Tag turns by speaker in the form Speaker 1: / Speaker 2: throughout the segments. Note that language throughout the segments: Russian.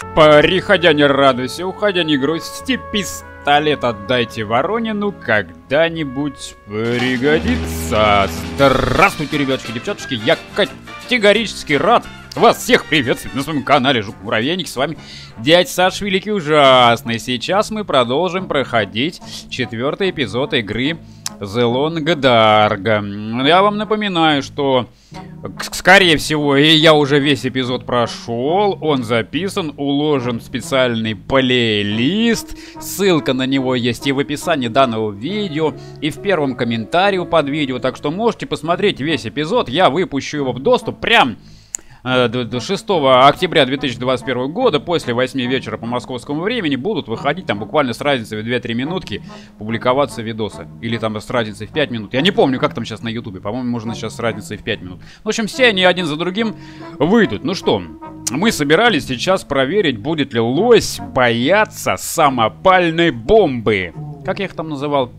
Speaker 1: Приходя не радуйся, уходя не грусти, пистолет отдайте Воронину, когда-нибудь пригодится. Здравствуйте, ребятушки, девчатушки, я категорически рад вас всех приветствовать на своем канале Жук Муравейник. С вами дядь Саш Великий Ужасный. Сейчас мы продолжим проходить четвертый эпизод игры The Long Dark. Я вам напоминаю, что, скорее всего, я уже весь эпизод прошел, он записан, уложен в специальный плейлист. Ссылка на него есть и в описании данного видео, и в первом комментарии под видео, так что можете посмотреть весь эпизод. Я выпущу его в доступ прям 6 октября 2021 года после 8 вечера по московскому времени будут выходить там буквально с разницей в 2-3 минутки публиковаться видосы. Или там с разницей в 5 минут. Я не помню, как там сейчас на ютубе. По-моему, можно сейчас с разницей в 5 минут. В общем, все они один за другим выйдут. Ну что, мы собирались сейчас проверить, будет ли лось бояться самопальной бомбы. Как я их там называл?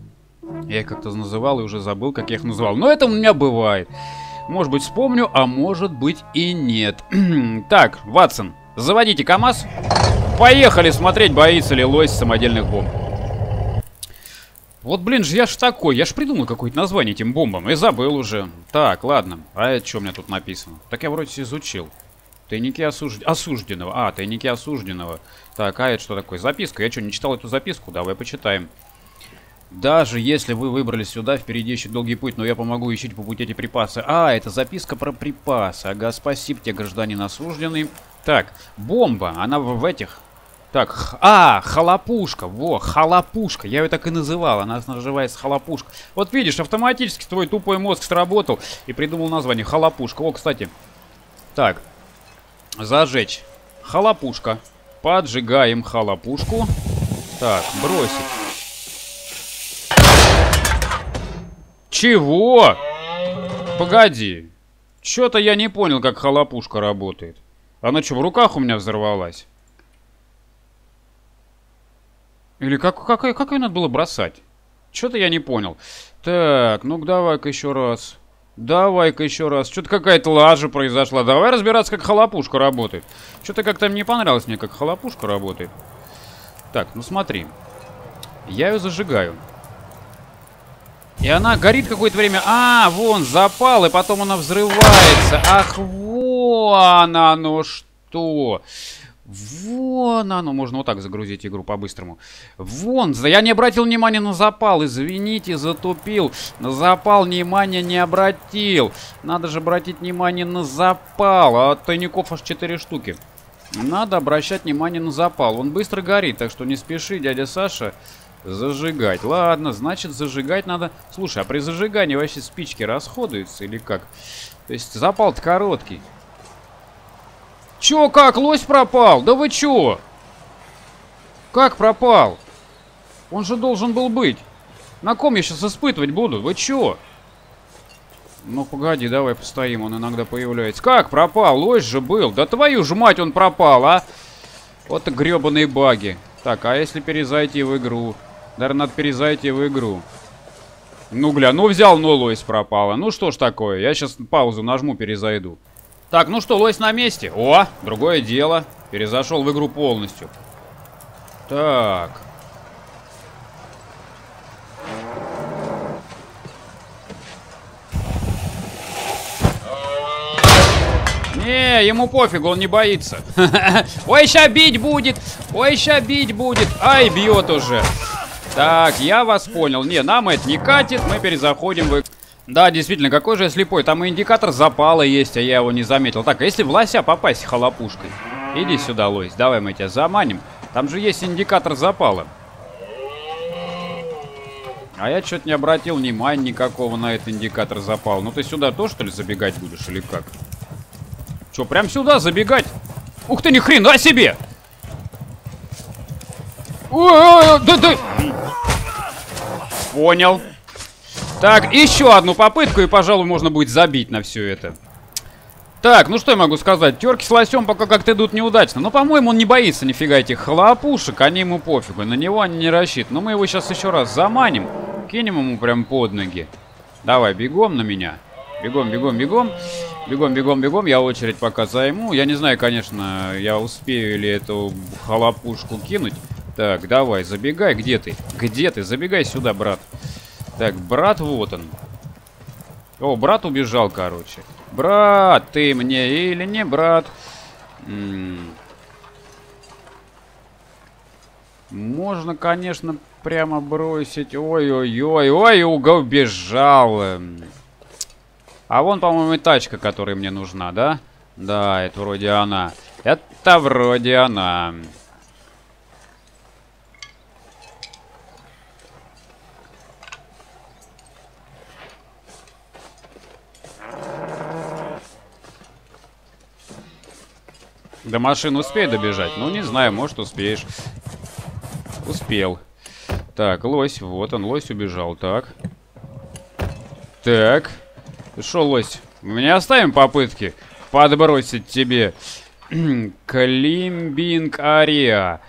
Speaker 1: Я их как-то называл и уже забыл, как я их называл. Но это у меня бывает. Может быть вспомню, а может быть и нет. так, Ватсон, заводите КАМАЗ. Поехали смотреть, боится ли лось самодельных бомб. Вот, блин же, я ж такой. Я ж придумал какое-то название этим бомбам и забыл уже. Так, ладно. А это что у меня тут написано? Так я вроде изучил. Тайники осуж... осужденного. А, тайники осужденного. Так, а это что такое? Записка. Я что, не читал эту записку? Давай почитаем. Даже если вы выбрали сюда, впереди еще долгий путь, но я помогу ищите по пути эти припасы. А, это записка про припасы. Ага, спасибо тебе, гражданин осужденный. Так, бомба, она в, в этих... Так, а, халапушка, во, халапушка, я ее так и называл, она называется халапушка. Вот видишь, автоматически твой тупой мозг сработал и придумал название халапушка. О, кстати, так, зажечь халапушка. Поджигаем халапушку. Так, бросить. Чего? Погоди. Чё-то я не понял, как халапушка работает. Она что, в руках у меня взорвалась? Или как, как, как ее надо было бросать? Что-то я не понял. Так, ну давай-ка еще раз. Давай-ка еще раз. Что-то какая-то лажа произошла. Давай разбираться, как халапушка работает. Что-то как-то мне понравилось мне, как халапушка работает. Так, ну смотри. Я ее зажигаю. И она горит какое-то время. А, вон, запал, и потом она взрывается. Ах, вон оно что. Вон оно. Можно вот так загрузить игру по-быстрому. Вон, я не обратил внимания на запал. Извините, затупил. На запал внимания не обратил. Надо же обратить внимание на запал. А тайников аж 4 штуки. Надо обращать внимание на запал. Он быстро горит, так что не спеши, дядя Саша. Зажигать. Ладно, значит зажигать надо... Слушай, а при зажигании вообще спички расходуются или как? То есть запал-то короткий. Чё, как? Лось пропал? Да вы чё? Как пропал? Он же должен был быть. На ком я сейчас испытывать буду? Вы чё? Ну, погоди, давай постоим, он иногда появляется. Как пропал? Лось же был. Да твою ж мать он пропал, а! Вот и гребаные баги. Так, а если перезайти в игру? Наверное, надо перезайти в игру. Ну, гля, ну взял, но лось пропала. Ну что ж такое, я сейчас паузу нажму, перезайду. Так, ну что, лось на месте? О, другое дело. Перезашел в игру полностью. Так. Не, ему пофигу, он не боится. Ой, ща бить будет. Ой, ща бить будет. Ай, бьет уже. Так, я вас понял. Не, нам это не катит, мы перезаходим в... Да, действительно, какой же я слепой. Там и индикатор запала есть, а я его не заметил. Так, а если в лося попасть халапушкой? Иди сюда, лось, давай мы тебя заманим. Там же есть индикатор запала. А я что-то не обратил внимания никакого на этот индикатор запала. Ну ты сюда тоже, что ли, забегать будешь или как? Что, прям сюда забегать? Ух ты, ни хрена себе! Да, да. Понял. Так, еще одну попытку, и, пожалуй, можно будет забить на все это. Так, ну что я могу сказать? Терки с лосем пока как-то идут неудачно. Но, по-моему, он не боится нифига этих хлопушек. Они ему пофигу. На него они не рассчитаны. Но мы его сейчас еще раз заманим. Кинем ему прям под ноги. Давай, бегом на меня. Бегом, бегом, бегом. Бегом, бегом, бегом, я очередь пока займу. Я не знаю, конечно, я успею ли эту халапушку кинуть. Так, давай, забегай, где ты? Где ты? Забегай сюда, брат. Так, брат, вот он. О, брат убежал, короче. Брат, ты мне или не брат? М -м Можно, конечно, прямо бросить. Ой-ой-ой, ой, убежал. А вон, по-моему, и тачка, которая мне нужна, да? Да, это вроде она. Это вроде она. До машины успею добежать? Ну, не знаю, может успеешь. Успел. Так, лось, вот он, лось убежал, так. Так. Шо, лось, мы не оставим попытки подбросить тебе Климбинг Ария.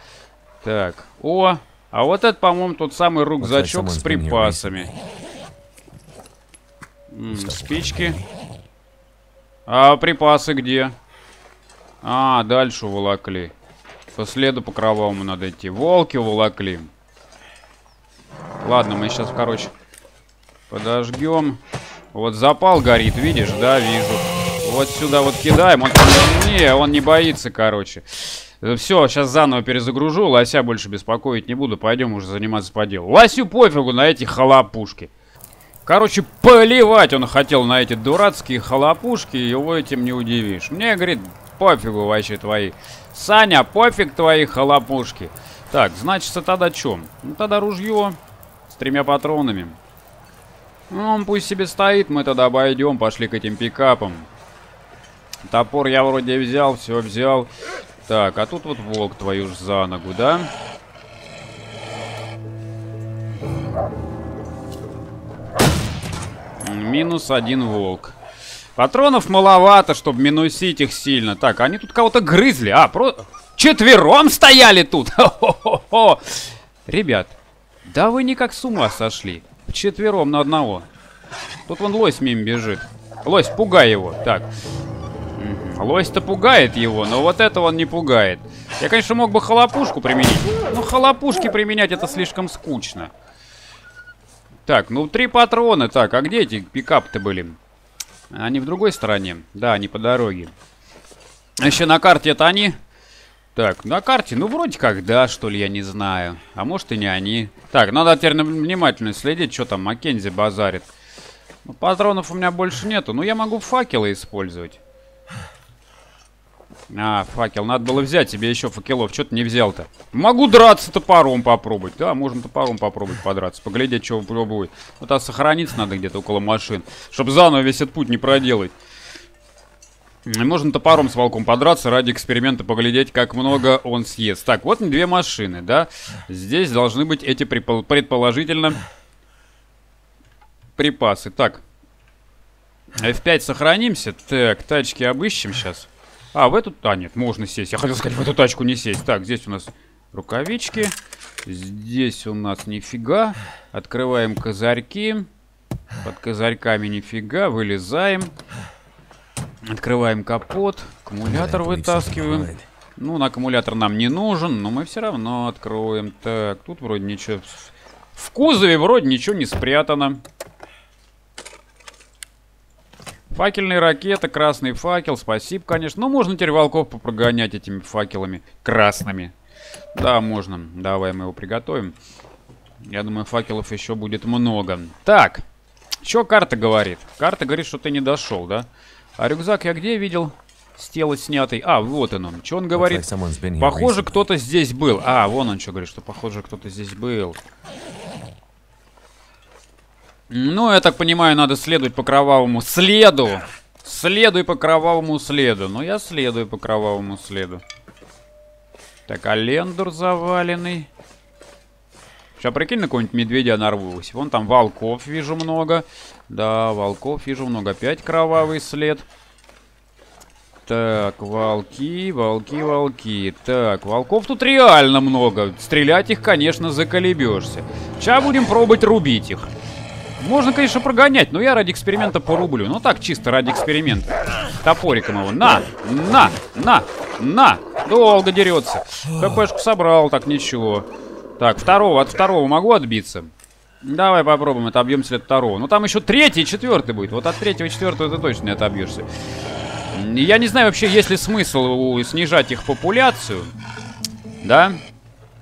Speaker 1: Так, о, а вот это, по-моему, тот самый рюкзачок с припасами. М -м, спички. А припасы где? А, дальше уволокли. По следу по кровавому надо идти. Волки уволокли. Ладно, мы сейчас, короче, подожгем. Вот запал горит, видишь, да, вижу. Вот сюда вот кидаем. Он, не, он не боится, короче. Все, сейчас заново перезагружу. Лося больше беспокоить не буду. Пойдем уже заниматься по делу. Лосю пофигу на эти халапушки. Короче, поливать он хотел на эти дурацкие халапушки. Его этим не удивишь. Мне, говорит, пофигу вообще твои. Саня, пофиг твои халапушки. Так, значит, тогда чем? Ну, тогда ружье с тремя патронами. Ну, он пусть себе стоит, мы тогда обойдем, пошли к этим пикапам. Топор я вроде взял, все взял. Так, а тут вот волк твою ж за ногу, да? Минус один волк. Патронов маловато, чтобы минусить их сильно. Так, они тут кого-то грызли. А, про... Четвером стояли тут! Ребят, да вы никак с ума сошли. Четвером на одного. Тут вон лось мимо бежит. Лось, пугай его. Так. Лось-то пугает его, но вот этого он не пугает. Я, конечно, мог бы халапушку применить. Но халапушки применять это слишком скучно. Так, ну три патрона. Так, а где эти пикап-то были? Они в другой стороне. Да, они по дороге. Еще на карте это они. Так, на карте, ну вроде как да, что ли, я не знаю. А может и не они. Так, надо теперь внимательно следить, что там Маккензи базарит. Ну, патронов у меня больше нету. Ну, я могу факелы использовать. А, факел. Надо было взять себе еще факелов. Что ты не взял-то? Могу драться топором попробовать. Да, можно топором попробовать подраться. Поглядеть, что пробовать. Вот а сохраниться надо где-то около машин. Чтобы заново весь этот путь не проделать. Можно топором с волком подраться ради эксперимента поглядеть, как много он съест. Так, вот две машины, да? Здесь должны быть эти предположительно припасы. Так. F5 сохранимся. Так, тачки обыщем сейчас. А, в эту... А, нет, можно сесть. Я хотел сказать, в эту тачку не сесть. Так, здесь у нас рукавички. Здесь у нас нифига. Открываем козырьки. Под козырьками нифига. Вылезаем. Открываем капот. Аккумулятор вытаскиваем. Ну, на аккумулятор нам не нужен, но мы все равно откроем. Так, тут вроде ничего... В кузове вроде ничего не спрятано. Факельная ракета, красный факел, спасибо, конечно. Ну, можно теперь волков попрогонять этими факелами красными. Да, можно. Давай мы его приготовим. Я думаю, факелов еще будет много. Так, что карта говорит? Карта говорит, что ты не дошел, да? А рюкзак я где видел? С тела снятый. А, вот он он. Что он говорит? Похоже, кто-то здесь был. А, вон он что говорит, что похоже, кто-то здесь был. Ну, я так понимаю, надо следовать по кровавому следу. Следуй по кровавому следу. Ну, я следую по кровавому следу. Так, Алендур заваленный. Сейчас прикинь, на какого-нибудь медведя нарвусь. Вон там волков вижу много. Да, волков вижу много. Опять кровавый след. Так, волки, волки, волки. Так, волков тут реально много. Стрелять их, конечно, заколебешься. Сейчас будем пробовать рубить их. Можно, конечно, прогонять, но я ради эксперимента порублю. Ну так, чисто ради эксперимента. топориком его. На! На! На! На! Долго дерется. ХПшку собрал, так ничего. Так, второго, от второго могу отбиться? Давай попробуем, отобьемся от второго. Ну там еще третий и четвертый будет. Вот от третьего и четвертого ты точно не отобьешься. Я не знаю вообще, есть ли смысл снижать их популяцию. Да?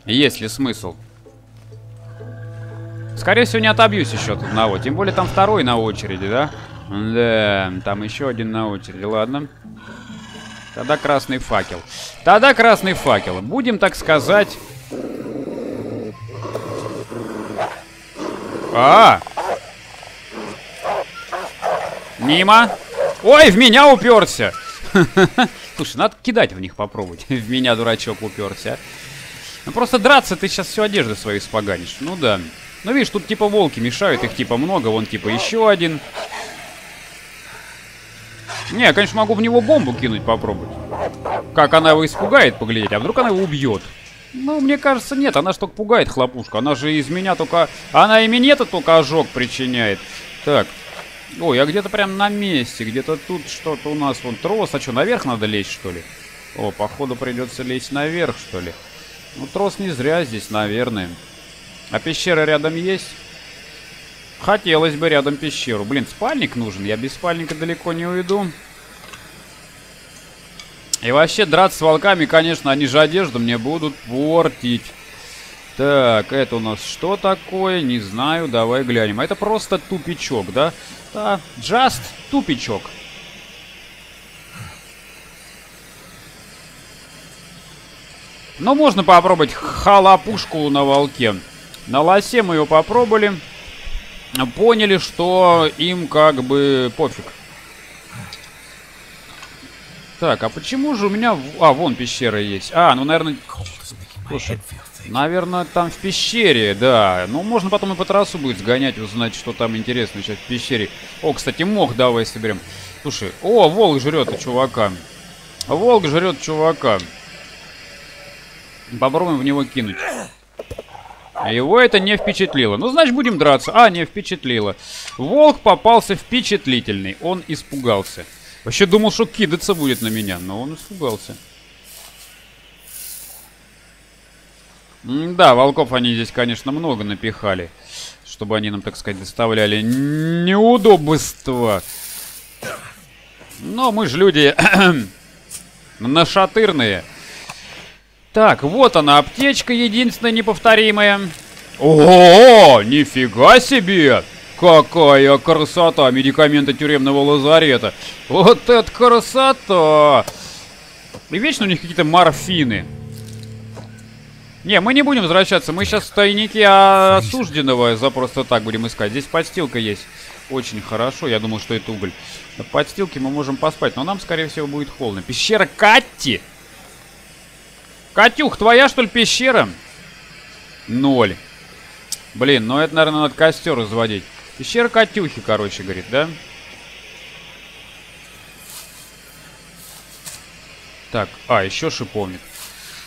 Speaker 1: Есть ли смысл? Скорее всего, не отобьюсь еще от одного. Тем более там второй на очереди, да? Да, там еще один на очереди. Ладно. Тогда красный факел. Тогда красный факел. Будем, так сказать... А! Мимо. Ой, в меня уперся. Слушай, надо кидать в них попробовать. в меня дурачок уперся. Ну просто драться ты сейчас всю одежду свою испоганишь. Ну да. Ну видишь, тут типа волки мешают, их типа много. Вон типа еще один. Не, я, конечно, могу в него бомбу кинуть попробовать. Как она его испугает, поглядеть. А вдруг она его убьет? Ну, мне кажется, нет. Она же только пугает хлопушку. Она же из меня только... Она и мне-то только ожог причиняет. Так. Ой, а где-то прям на месте. Где-то тут что-то у нас. Вон трос. А что, наверх надо лезть, что ли? О, походу придется лезть наверх, что ли. Ну, трос не зря здесь, наверное. А пещера рядом есть? Хотелось бы рядом пещеру. Блин, спальник нужен. Я без спальника далеко не уйду. И вообще драться с волками, конечно, они же одежду мне будут портить. Так, это у нас что такое? Не знаю, давай глянем. Это просто тупичок, да? Да, just тупичок. Ну, можно попробовать халапушку на волке. На лосе мы ее попробовали. Поняли, что им как бы пофиг. Так, а почему же у меня... А, вон пещера есть. А, ну, наверное... Слушай, наверное, там в пещере, да. Ну, можно потом и по трассу будет сгонять, узнать, что там интересно сейчас в пещере. О, кстати, мох давай соберем. Слушай, о, волк жрет чувака. Волк жрет чувака. Попробуем в него кинуть. Его это не впечатлило. Ну, значит, будем драться. А, не впечатлило. Волк попался впечатлительный. Он испугался. Вообще думал, что кидаться будет на меня, но он испугался. М да, волков они здесь, конечно, много напихали. Чтобы они нам, так сказать, доставляли неудобства. Но мы же люди нашатырные. Так, вот она, аптечка единственная неповторимая. О, нифига себе! Какая красота! Медикаменты тюремного лазарета. Вот это красота! И вечно у них какие-то морфины. Не, мы не будем возвращаться. Мы сейчас в тайнике осужденного за просто так будем искать. Здесь подстилка есть. Очень хорошо. Я думал, что это уголь. На подстилке мы можем поспать. Но нам, скорее всего, будет холодно. Пещера Катти! Катюх, твоя, что ли, пещера? Ноль. Блин, ну это, наверное, надо костер разводить. Пещера Катюхи, короче, говорит, да? Так, а, еще шиповник.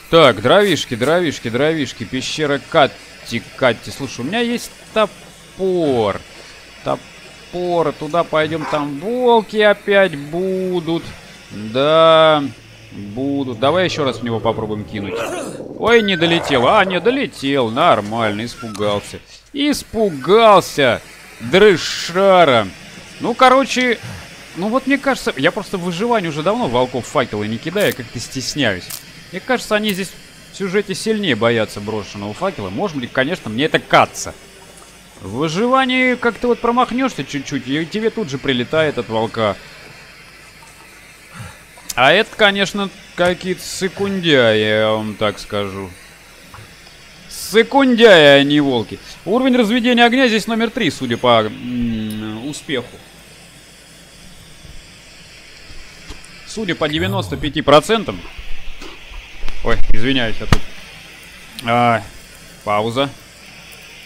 Speaker 1: Так, дровишки, дровишки, дровишки. Пещера Катти, Катти. Слушай, у меня есть топор. Топор. Туда пойдем, там волки опять будут. Да... Будут. Давай еще раз в него попробуем кинуть. Ой, не долетел. А, не долетел. Нормально, испугался. Испугался. Дрышара. Ну, короче, ну вот мне кажется, я просто в выживании уже давно волков факела не кидаю, как-то стесняюсь. Мне кажется, они здесь в сюжете сильнее боятся брошенного факела. Может быть, конечно, мне это каться. В выживании как-то вот промахнешься чуть-чуть, и тебе тут же прилетает от волка. А это, конечно, какие-то секундяи, я вам так скажу. Секундяи, а не волки. Уровень разведения огня здесь номер три, судя по успеху. Судя по 95%. Ой, извиняюсь, я тут... А, пауза.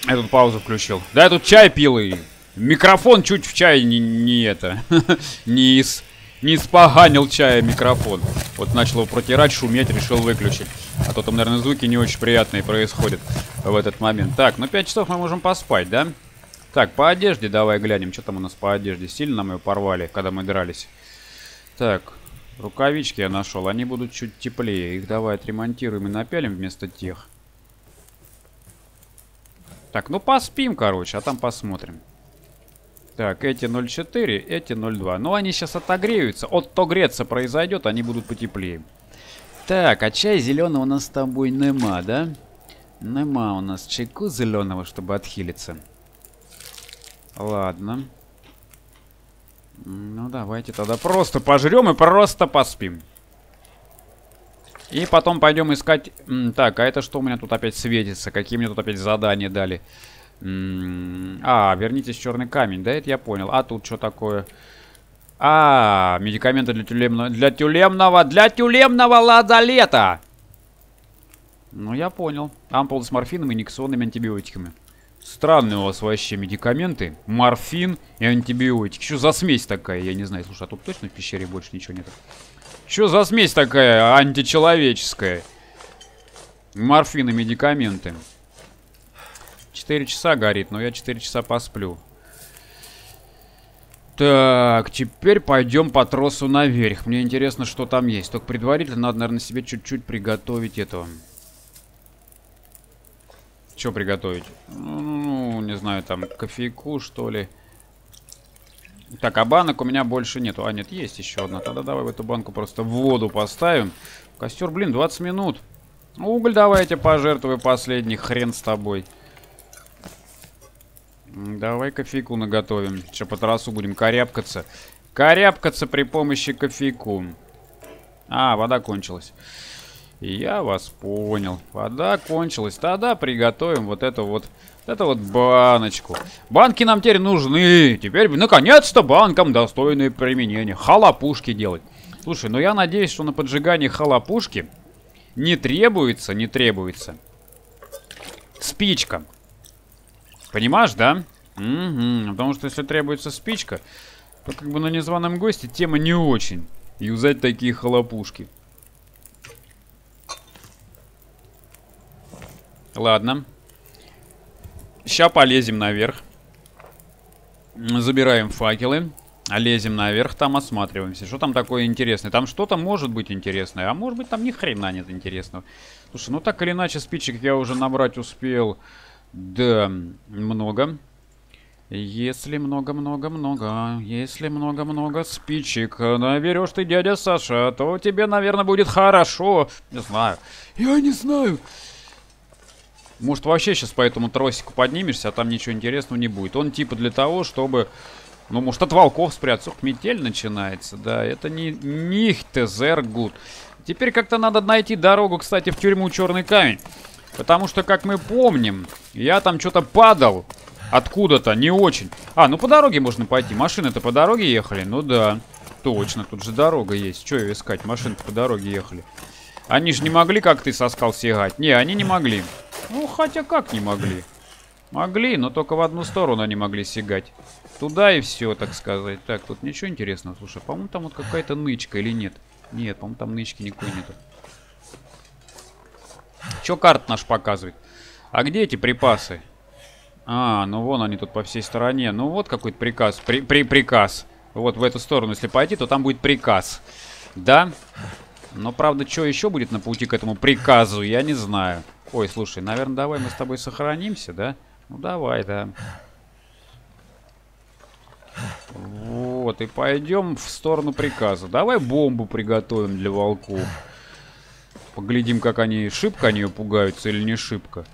Speaker 1: Я тут паузу включил. Да, я тут чай пил и... Микрофон чуть в чай не, не это... не из не испоганил чая микрофон. Вот начал его протирать, шуметь, решил выключить. А то там, наверное, звуки не очень приятные происходят в этот момент. Так, ну 5 часов мы можем поспать, да? Так, по одежде давай глянем, что там у нас по одежде. Сильно нам ее порвали, когда мы дрались. Так, рукавички я нашел. Они будут чуть теплее. Их давай отремонтируем и напялим вместо тех. Так, ну поспим, короче, а там посмотрим. Так, эти 0,4, эти 0,2. Ну, они сейчас отогреются. От произойдет, они будут потеплее. Так, а чай зеленого у нас с тобой нема, да? Нема у нас чайку зеленого, чтобы отхилиться. Ладно. Ну, давайте тогда просто пожрем и просто поспим. И потом пойдем искать... Так, а это что у меня тут опять светится? Какие мне тут опять задания дали? А, вернитесь в черный камень. Да, это я понял. А тут что такое? А, медикаменты для тюлемного... Для тюлемного... Для тюлемного ладолета! Ну, я понял. Ампулы с морфином и инъекционными антибиотиками. Странные у вас вообще медикаменты. Морфин и антибиотики. Что за смесь такая? Я не знаю. Слушай, а тут точно в пещере больше ничего нет? Что за смесь такая античеловеческая? Морфин и медикаменты. 4 часа горит, но я 4 часа посплю. Так, теперь пойдем по тросу наверх. Мне интересно, что там есть. Только предварительно надо, наверное, себе чуть-чуть приготовить этого. Что приготовить? Ну, не знаю, там кофейку, что ли. Так, а банок у меня больше нету. А, нет, есть еще одна. Тогда давай в эту банку просто воду поставим. Костер, блин, 20 минут. Уголь давайте пожертвую последний. Хрен с тобой. Давай кофейку наготовим. Сейчас по трассу будем корябкаться. Корябкаться при помощи кофейку. А, вода кончилась. Я вас понял. Вода кончилась. Тогда приготовим вот эту вот, вот эту вот баночку. Банки нам теперь нужны. Теперь, наконец-то, банкам достойное применение. Халапушки делать. Слушай, ну я надеюсь, что на поджигании халапушки не требуется, не требуется спичка. Понимаешь, да? Угу, потому что если требуется спичка, то как бы на незваном госте тема не очень. Юзать такие халапушки. Ладно. Сейчас полезем наверх. Забираем факелы. Лезем наверх, там осматриваемся. Что там такое интересное? Там что-то может быть интересное, а может быть там ни хрена нет интересного. Слушай, ну так или иначе спичек я уже набрать успел. Да, много. Если много-много-много, если много-много спичек наберешь ты, дядя Саша, то тебе, наверное, будет хорошо. Не знаю. Я не знаю. Может, вообще сейчас по этому тросику поднимешься, а там ничего интересного не будет. Он типа для того, чтобы... Ну, может, от волков спрятаться. Ох, метель начинается, да. Это не нихте зергут. Теперь как-то надо найти дорогу, кстати, в тюрьму Черный Камень. Потому что, как мы помним, я там что-то падал откуда-то, не очень. А, ну по дороге можно пойти. Машины-то по дороге ехали? Ну да, точно, тут же дорога есть. Что ее искать? машины по дороге ехали. Они же не могли, как ты со скал сигать. Не, они не могли. Ну, хотя как не могли? Могли, но только в одну сторону они могли сигать. Туда и все, так сказать. Так, тут ничего интересного. Слушай, по-моему, там вот какая-то нычка или нет? Нет, по-моему, там нычки никакой нету. Че карт наш показывает? А где эти припасы? А, ну вон они тут по всей стороне. Ну вот какой-то приказ. При, при, приказ. Вот в эту сторону, если пойти, то там будет приказ. Да? Но, правда, что еще будет на пути к этому приказу, я не знаю. Ой, слушай, наверное, давай мы с тобой сохранимся, да? Ну, давай, да. Вот, и пойдем в сторону приказа. Давай бомбу приготовим для волков. Поглядим, как они, шибко они ее пугаются или не шибко.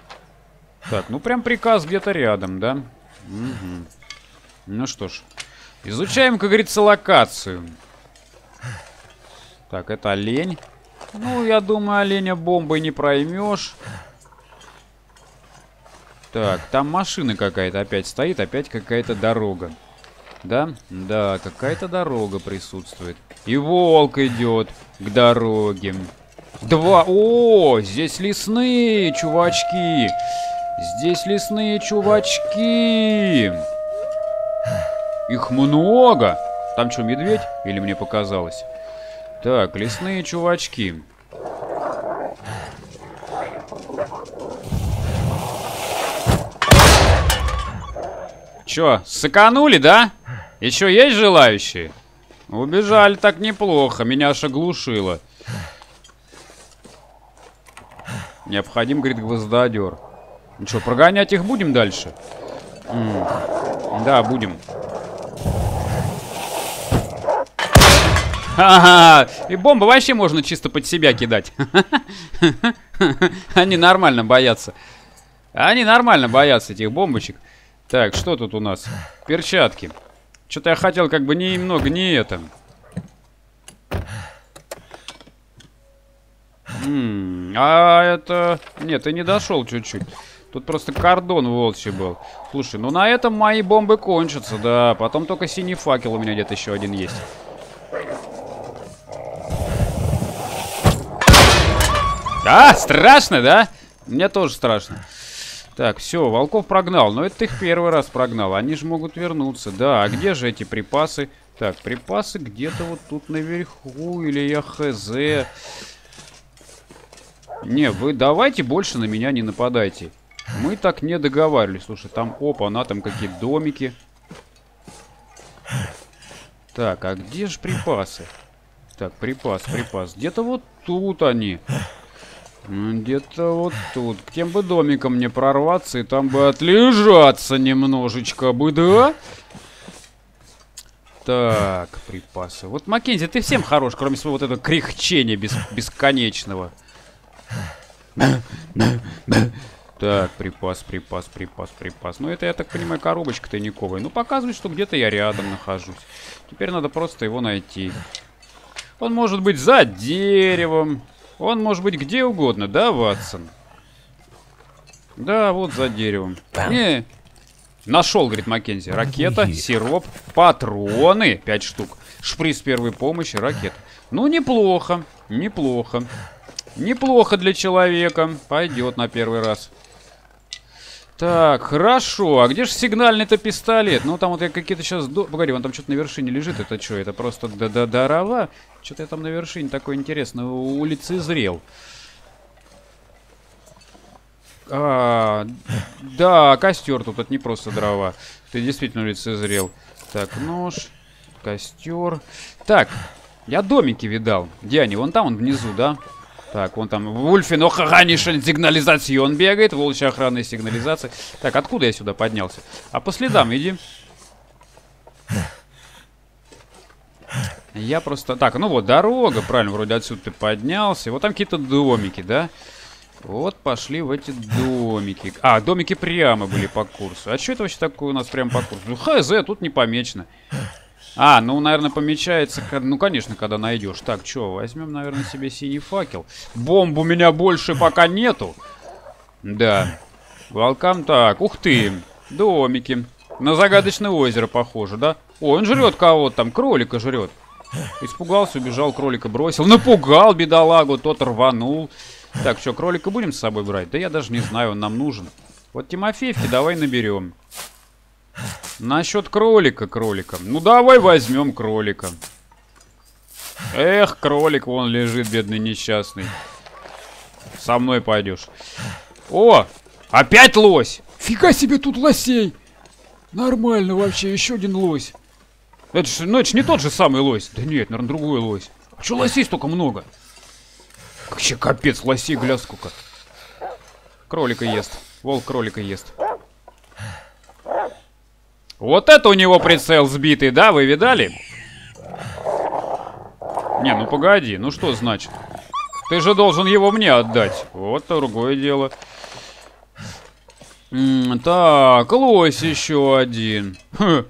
Speaker 1: Так, ну прям приказ где-то рядом, да? Угу. Ну что ж. Изучаем, как говорится, локацию. Так, это олень. Ну, я думаю, оленя бомбой не проймешь. Так, там машина какая-то опять стоит, опять какая-то дорога. Да? Да, какая-то дорога присутствует. И волк идет к дороге. Два... О, здесь лесные чувачки. Здесь лесные чувачки. Их много. Там что, медведь? Или мне показалось? Так, лесные чувачки. Чё, сыканули, да? Еще есть желающие? Убежали так неплохо. Меня аж оглушило. Необходим, говорит, гвоздодер. Ну что, прогонять их будем дальше? М -м да, будем. Ага, и бомбы вообще можно чисто под себя кидать. Они нормально боятся. Они нормально боятся этих бомбочек. Так, что тут у нас? Перчатки. Что-то я хотел как бы немного не это. М а это... Нет, ты не дошел чуть-чуть. Тут просто кордон волчий был. Слушай, ну на этом мои бомбы кончатся, да. Потом только синий факел у меня где-то еще один есть. Да, страшно, да? Мне тоже страшно. Так, все, волков прогнал. Но это их первый раз прогнал. Они же могут вернуться. Да, а где же эти припасы? Так, припасы где-то вот тут наверху. Или я хз. Не, вы давайте больше на меня не нападайте. Мы так не договаривались. Слушай, там, опа, на там какие-то домики. Так, а где же припасы? Так, припас, припас. Где-то вот тут они. Где-то вот тут. К тем бы домиком мне прорваться и там бы отлежаться немножечко бы, да? Так, припасы. Вот, Маккензи, ты всем хорош, кроме своего вот этого кряхчения бес бесконечного. Так, припас, припас, припас, припас. Ну, это, я так понимаю, коробочка тайниковая. Ну, показывает, что где-то я рядом нахожусь. Теперь надо просто его найти. Он может быть за деревом. Он может быть где угодно, да, Ватсон? Да, вот за деревом. Не, нашел, говорит Маккензи. Ракета, сироп, патроны, 5 штук. Шприц первой помощи, ракета. Ну, неплохо, неплохо. Неплохо для человека. Пойдет на первый раз. Так, хорошо. А где же сигнальный-то пистолет? Ну, там вот я какие-то сейчас... Погоди, вон там что-то на вершине лежит. Это что? Это просто да-да-дарова? Что-то я там на вершине такое интересное улицы зрел. А, да, костер тут, это не просто дрова. Ты действительно лицезрел. Так, нож, костер. Так, я домики видал. Где они? Вон там, он внизу, да? Так, вон там Вульфин охранишен сигнализацион бегает. Волчья охранная сигнализация. Так, откуда я сюда поднялся? А по следам иди. Я просто... Так, ну вот, дорога, правильно, вроде отсюда ты поднялся. Вот там какие-то домики, да? Вот пошли в эти домики. А, домики прямо были по курсу. А что это вообще такое у нас прямо по курсу? Ну, хз, тут не помечено. А, ну, наверное, помечается, ну, конечно, когда найдешь. Так, что, возьмем, наверное, себе синий факел. Бомб у меня больше пока нету. Да. Волкам так. Ух ты. Домики. На загадочное озеро похоже, да? О, он жрет кого-то там, кролика жрет. Испугался, убежал, кролика бросил. Напугал бедолагу, тот рванул. Так, что, кролика будем с собой брать? Да я даже не знаю, он нам нужен. Вот Тимофеевки давай наберем. Насчет кролика, кролика. Ну, давай возьмем кролика. Эх, кролик вон лежит, бедный несчастный. Со мной пойдешь. О, опять лось.
Speaker 2: Фига себе тут лосей. Нормально вообще, еще один лось.
Speaker 1: Это же, ну, это же не тот же самый лось. Да нет, наверное, другой лось. А что лосей столько много? Вообще капец, лосей, гля, сколько. Кролика ест. Волк кролика ест. Вот это у него прицел сбитый, да? Вы видали? Не, ну погоди, ну что значит? Ты же должен его мне отдать. Вот другое дело. Так, лось еще один. Хм,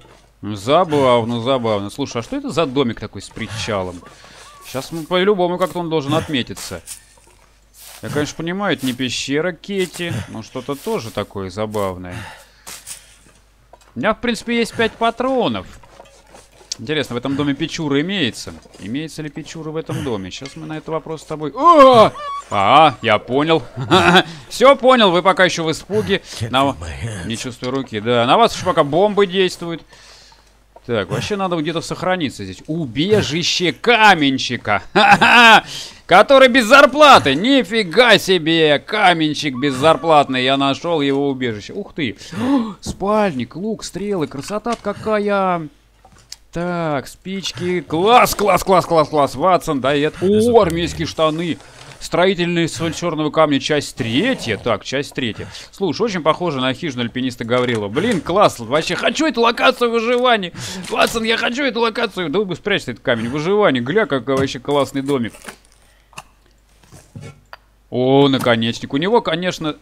Speaker 1: забавно, забавно. Слушай, а что это за домик такой с причалом? Сейчас по-любому как-то он должен отметиться. Я, конечно, понимаю, это не пещера Кети, но что-то тоже такое забавное. У меня, в принципе, есть 5 патронов. Интересно, в этом доме печура имеется? Имеется ли печура в этом доме? Сейчас мы на этот вопрос с тобой... О! А, я понял. Все понял, вы пока еще в испуге. На... Не чувствую руки, да. На вас еще пока бомбы действуют. Так, вообще надо где-то сохраниться здесь. Убежище каменщика. Который без зарплаты. Нифига себе. Каменщик беззарплатный. Я нашел его убежище. Ух ты. Спальник, лук, стрелы. Красота какая. Так, спички. Класс, класс, класс, класс, класс. Ватсон дает. О, армейские штаны. Строительный соль черного камня, часть третья. Так, часть третья. Слушай, очень похоже на хижину альпиниста Гаврила. Блин, класс. Вообще, хочу эту локацию выживания. Ватсон, я хочу эту локацию. Да вы спрячьте этот камень выживания. Гля, какой вообще классный домик. О, наконечник. У него, конечно...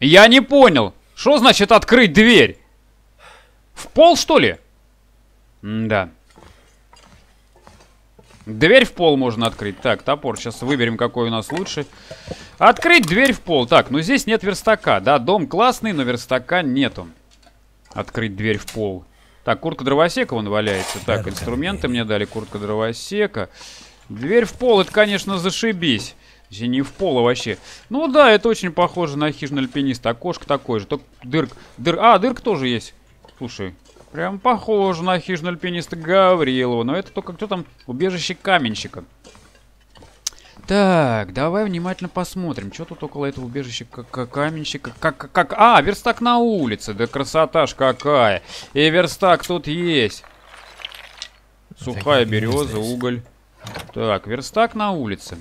Speaker 1: Я не понял. Что значит открыть дверь? В пол, что ли? М да. Дверь в пол можно открыть. Так, топор. Сейчас выберем, какой у нас лучше. Открыть дверь в пол. Так, ну здесь нет верстака. Да, дом классный, но верстака нету. Открыть дверь в пол. Так, куртка дровосека вон валяется. Так, инструменты мне дали. Куртка дровосека. Дверь в пол, это, конечно, зашибись. Здесь не в пол, а вообще. Ну да, это очень похоже на хижину альпиниста. Окошко такое же. Только дырк. Дыр... А, дырк тоже есть. Слушай, прям похоже на хижину альпиниста Гаврилова. Но это только кто там? Убежище каменщика. Так, давай внимательно посмотрим, что тут около этого убежища как каменщика. Как, как, как... А, верстак на улице. Да красота ж какая. И верстак тут есть. Сухая береза, уголь. Так, верстак на улице.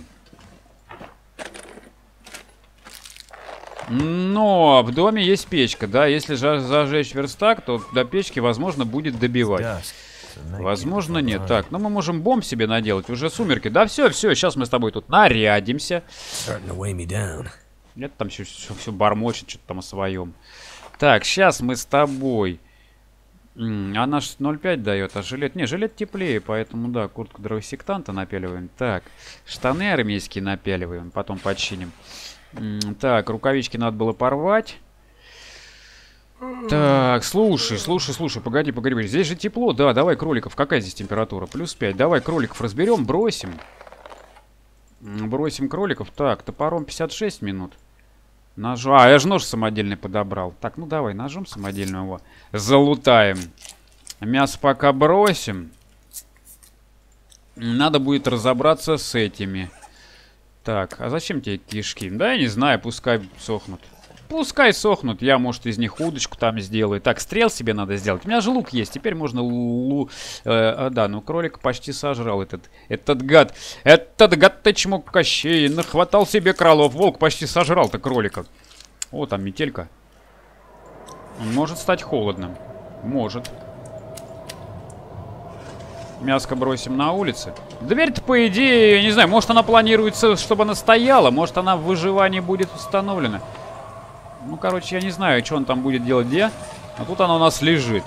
Speaker 1: Но в доме есть печка, да. Если зажечь верстак, то до печки, возможно, будет добивать. Возможно, нет. Так, ну мы можем бомб себе наделать. Уже сумерки. Да, все, все. Сейчас мы с тобой тут нарядимся. Нет, там все, все, все бормочет, что-то там о своем. Так, сейчас мы с тобой... Она же 0,5 дает, а жилет... Не, жилет теплее, поэтому, да, куртку дровосектанта напяливаем. Так, штаны армейские напяливаем, потом починим. Так, рукавички надо было порвать. Так, слушай, слушай, слушай, погоди, погоди. Здесь же тепло, да, давай кроликов. Какая здесь температура? Плюс 5. Давай кроликов разберем, бросим. Бросим кроликов. Так, топором 56 минут. Ножу. А, я же нож самодельный подобрал. Так, ну давай, ножом самодельным его залутаем. Мясо пока бросим. Надо будет разобраться с этими. Так, а зачем тебе кишки? Да, я не знаю, пускай сохнут. Пускай сохнут, я, может, из них удочку там сделаю. Так, стрел себе надо сделать. У меня же лук есть, теперь можно лу... Э, а, да, ну кролик почти сожрал этот, этот гад. Этот гад ты чмок Кощей, нахватал себе кролов. Волк почти сожрал-то кролика. О, там метелька. Может стать холодным. Может. Мяско бросим на улице. Дверь-то, по идее, я не знаю, может она планируется, чтобы она стояла, может она в выживании будет установлена. Ну, короче, я не знаю, что он там будет делать где. А тут она у нас лежит.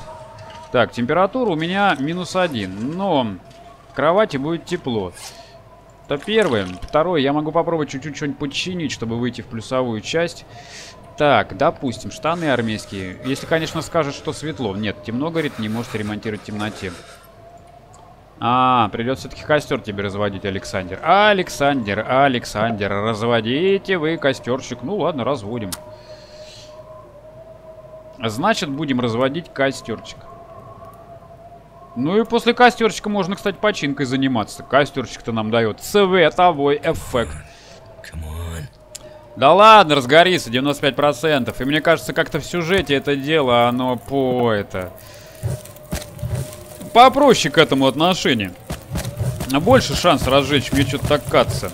Speaker 1: Так, температура у меня минус один. Но в кровати будет тепло. Это первое. Второе, я могу попробовать чуть-чуть что-нибудь починить, чтобы выйти в плюсовую часть. Так, допустим, штаны армейские. Если, конечно, скажет, что светло. Нет, темно, говорит, не может ремонтировать в темноте. А, придется все-таки костер тебе разводить, Александр. Александр, Александр, разводите вы костерчик. Ну ладно, разводим. Значит, будем разводить костерчик. Ну и после костерчика можно, кстати, починкой заниматься. Костерчик-то нам дает световой эффект. Да ладно, разгорится 95%. И мне кажется, как-то в сюжете это дело, оно по это... Попроще к этому отношение. Больше шанс разжечь мне что-то так каться.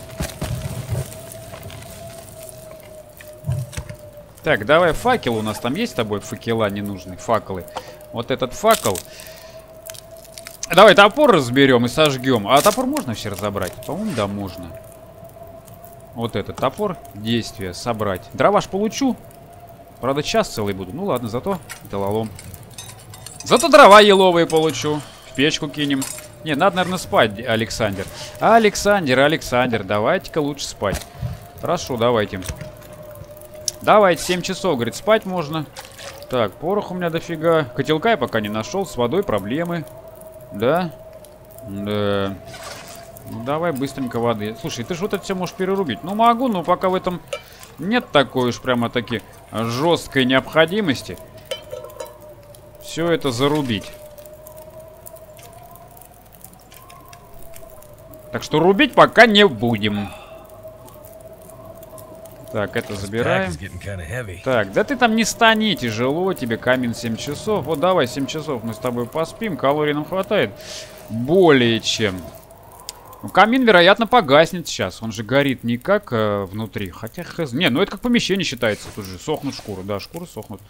Speaker 1: Так, давай факел. У нас там есть с тобой факела ненужные, факелы. Вот этот факел. Давай топор разберем и сожгем. А топор можно вообще разобрать? По-моему, да, можно. Вот этот топор. Действие. Собрать. Дрова ж получу. Правда, час целый буду. Ну ладно, зато дололом. Зато дрова еловые получу. В печку кинем. Не, надо, наверное, спать, Александр. Александр, Александр, давайте-ка лучше спать. Хорошо. Давайте, 7 часов, говорит, спать можно. Так, порох у меня дофига. Котелка я пока не нашел, с водой проблемы. Да? Да. Ну, давай быстренько воды. Слушай, ты же вот это все можешь перерубить. Ну, могу, но пока в этом нет такой уж прямо-таки жесткой необходимости. Все это зарубить. Так что рубить пока не будем. Так, это забираем. Так, да ты там не стани, тяжело тебе, камин 7 часов. Вот давай, 7 часов мы с тобой поспим, калорий нам хватает. Более чем. Ну, камин, вероятно, погаснет сейчас. Он же горит не как э, внутри. Хотя, хз... Не, ну это как помещение считается тут же. Сохнут шкуры, да, шкуры сохнут.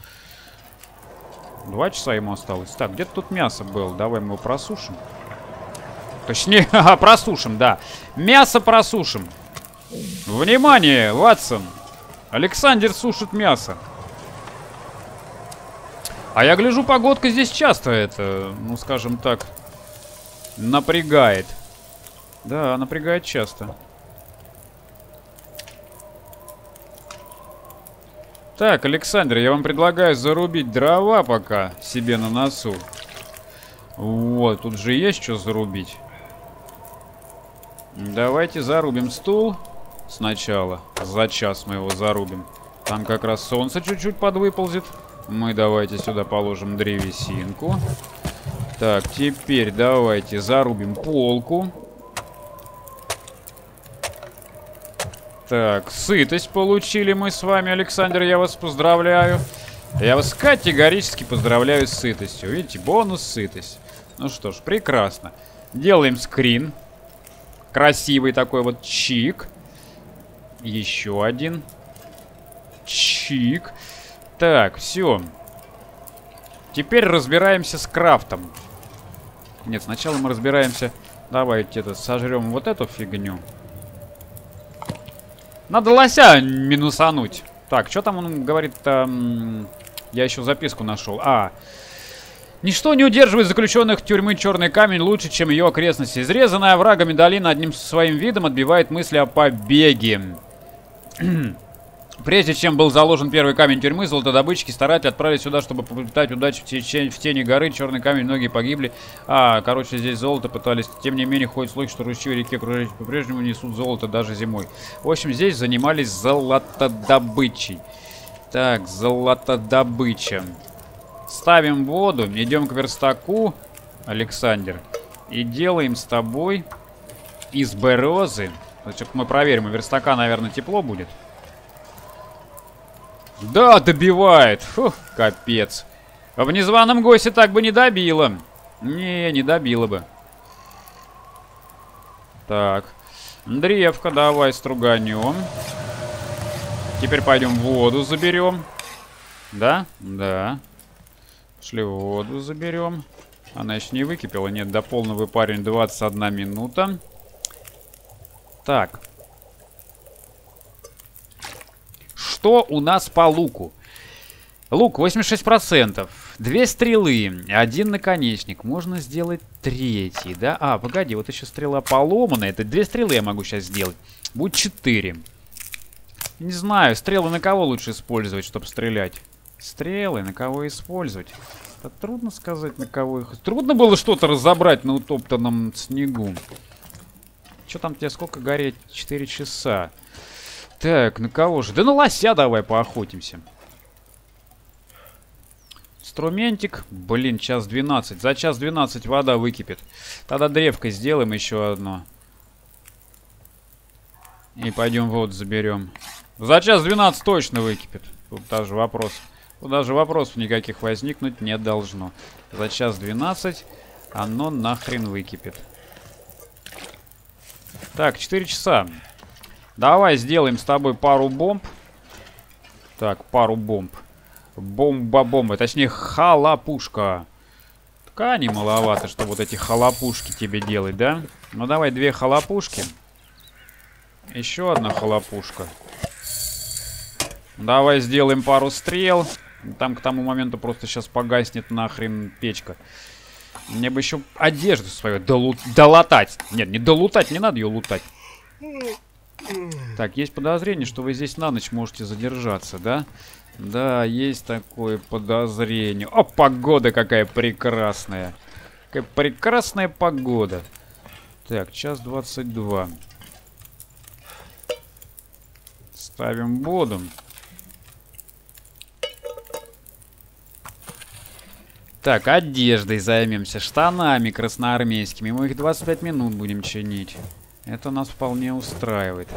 Speaker 1: Два часа ему осталось. Так, где-то тут мясо было. Давай мы его просушим. Точнее, просушим, да. Мясо просушим. Внимание, Ватсон. Александр сушит мясо. А я гляжу, погодка здесь часто это, ну скажем так, напрягает. Да, напрягает часто. Так, Александр, я вам предлагаю зарубить дрова пока себе на носу. Вот, тут же есть что зарубить. Давайте зарубим стул сначала. За час мы его зарубим. Там как раз солнце чуть-чуть подвыползет. Мы давайте сюда положим древесинку. Так, теперь давайте зарубим полку. Так, сытость получили мы с вами, Александр, я вас поздравляю. Я вас категорически поздравляю с сытостью. Видите, бонус сытость. Ну что ж, прекрасно. Делаем скрин. Красивый такой вот чик. Еще один. Чик. Так, все. Теперь разбираемся с крафтом. Нет, сначала мы разбираемся... Давайте это, сожрем вот эту фигню. Надо лося минусануть. Так, что там он говорит? Там... Я еще записку нашел. А, Ничто не удерживает заключенных тюрьмы Черный Камень лучше, чем ее окрестности. Изрезанная врагами долина одним своим видом отбивает мысли о побеге. Прежде чем был заложен первый камень тюрьмы, золотодобытчики старатели отправились сюда, чтобы попытать удачу в, тече- в тени горы. Черный камень, многие погибли. А, короче, здесь золото пытались. Тем не менее, ходит слух, что ручьи и реки окружающие по-прежнему несут золото даже зимой. В общем, здесь занимались золотодобычей. Так, золотодобыча. Ставим воду, идем к верстаку, Александр, и делаем с тобой из березы. Значит, мы проверим, у верстака, наверное, тепло будет. Да, добивает. Фух, капец. В незваном госте так бы не добило. Не, не добило бы. Так. Древко давай струганем. Теперь пойдем воду заберем. Да? Да. Шли воду заберем. Она еще не выкипела. Нет, до полного парень 21 минута. Так. Что у нас по луку? Лук 86%. Две стрелы. Один наконечник. Можно сделать третий, да? А, погоди, вот еще стрела поломанная. Это две стрелы я могу сейчас сделать. Будет 4. Не знаю, стрелы на кого лучше использовать, чтобы стрелять? Стрелы на кого использовать? Это трудно сказать, на кого их... Трудно было что-то разобрать на утоптанном снегу. Что там тебе сколько гореть? 4 часа. Так, на кого же? Да на лося давай поохотимся. Инструментик. Блин, час 12. За час 12 вода выкипит. Тогда древко сделаем еще одно. И пойдем вот заберем. За час 12 точно выкипит. Тут даже вопрос. Тут даже вопросов никаких возникнуть не должно. За час 12 оно нахрен выкипит. Так, 4 часа. Давай сделаем с тобой пару бомб. Так, пару бомб. Бомба-бомба. Точнее, халапушка. Ткани маловато, чтобы вот эти халапушки тебе делать, да? Ну, давай две халапушки. Еще одна халапушка. Давай сделаем пару стрел. Там к тому моменту просто сейчас погаснет нахрен печка. Мне бы еще одежду свою долу... долатать. Нет, не долутать, не надо ее лутать. Так, есть подозрение, что вы здесь на ночь можете задержаться, да? Да, есть такое подозрение. О, погода какая прекрасная. Какая прекрасная погода. Так, час 22. Ставим воду. Так, одеждой займемся, штанами красноармейскими. Мы их 25 минут будем чинить. Это нас вполне устраивает.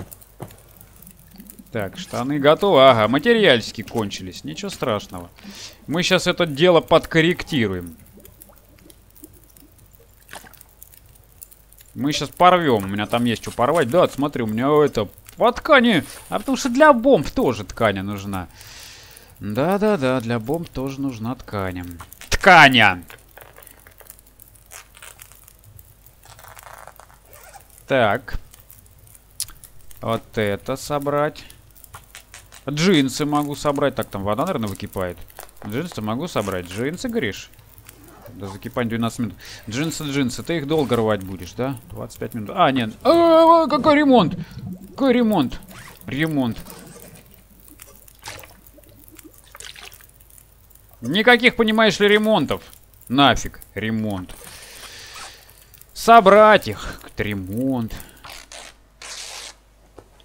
Speaker 1: Так, штаны готовы. Ага, материальчики кончились. Ничего страшного. Мы сейчас это дело подкорректируем. Мы сейчас порвем. У меня там есть что порвать. Да, смотри, у меня это по ткани. А потому что для бомб тоже ткань нужна. Да-да-да, для бомб тоже нужна ткань. Тканя! Так. Вот это собрать. Джинсы могу собрать. Так, там вода, наверное, выкипает. Джинсы могу собрать. Джинсы, говоришь? До закипания 12 минут. Джинсы, джинсы. Ты их долго рвать будешь, да? 25 минут. А, нет. А, какой ремонт? Какой ремонт? Ремонт. Никаких, понимаешь ли, ремонтов. Нафиг ремонт. Собрать их. Ремонт.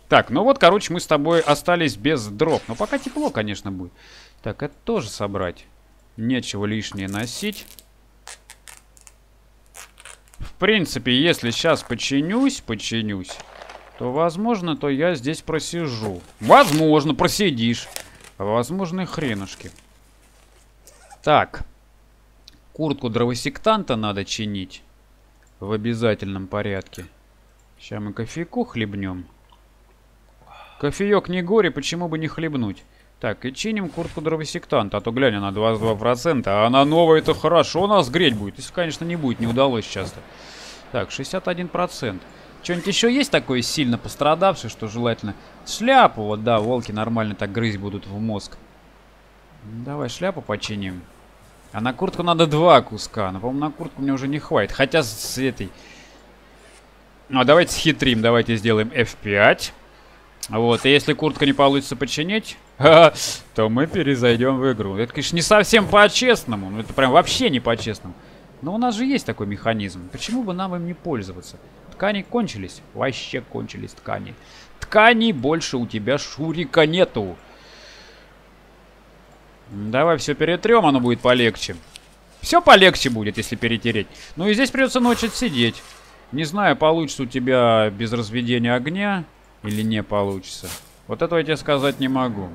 Speaker 1: Так, ну вот, короче, мы с тобой остались без дров. Но пока тепло, конечно, будет. Так, это тоже собрать. Нечего лишнее носить. В принципе, если сейчас починюсь, починюсь, то, возможно, то я здесь просижу. Возможно, просидишь. Возможно, хренушки. Так. Куртку дровосектанта надо чинить. В обязательном порядке. Сейчас мы кофейку хлебнем. Кофеек не горе, почему бы не хлебнуть? Так, и чиним куртку дровосектанта, а то глянь, она 22%, а она новая, это хорошо у нас греть будет. Если, конечно, не будет, не удалось часто. Так, 61%. Что-нибудь еще есть такое сильно пострадавшее, что желательно? Шляпу, вот да, волки нормально так грызть будут в мозг. Давай шляпу починим. А на куртку надо два куска. Но, по-моему, на куртку мне уже не хватит. Хотя с этой... Ну, а давайте схитрим. Давайте сделаем F5. Вот, и если куртка не получится починить, то мы перезайдем в игру. Это, конечно, не совсем по-честному. Ну, это прям вообще не по-честному. Но у нас же есть такой механизм. Почему бы нам им не пользоваться? Ткани кончились. Вообще кончились ткани. Тканей больше у тебя шурика нету. Давай все перетрем, оно будет полегче. Все полегче будет, если перетереть. Ну и здесь придется ночью сидеть. Не знаю, получится у тебя без разведения огня или не получится. Вот этого я тебе сказать не могу.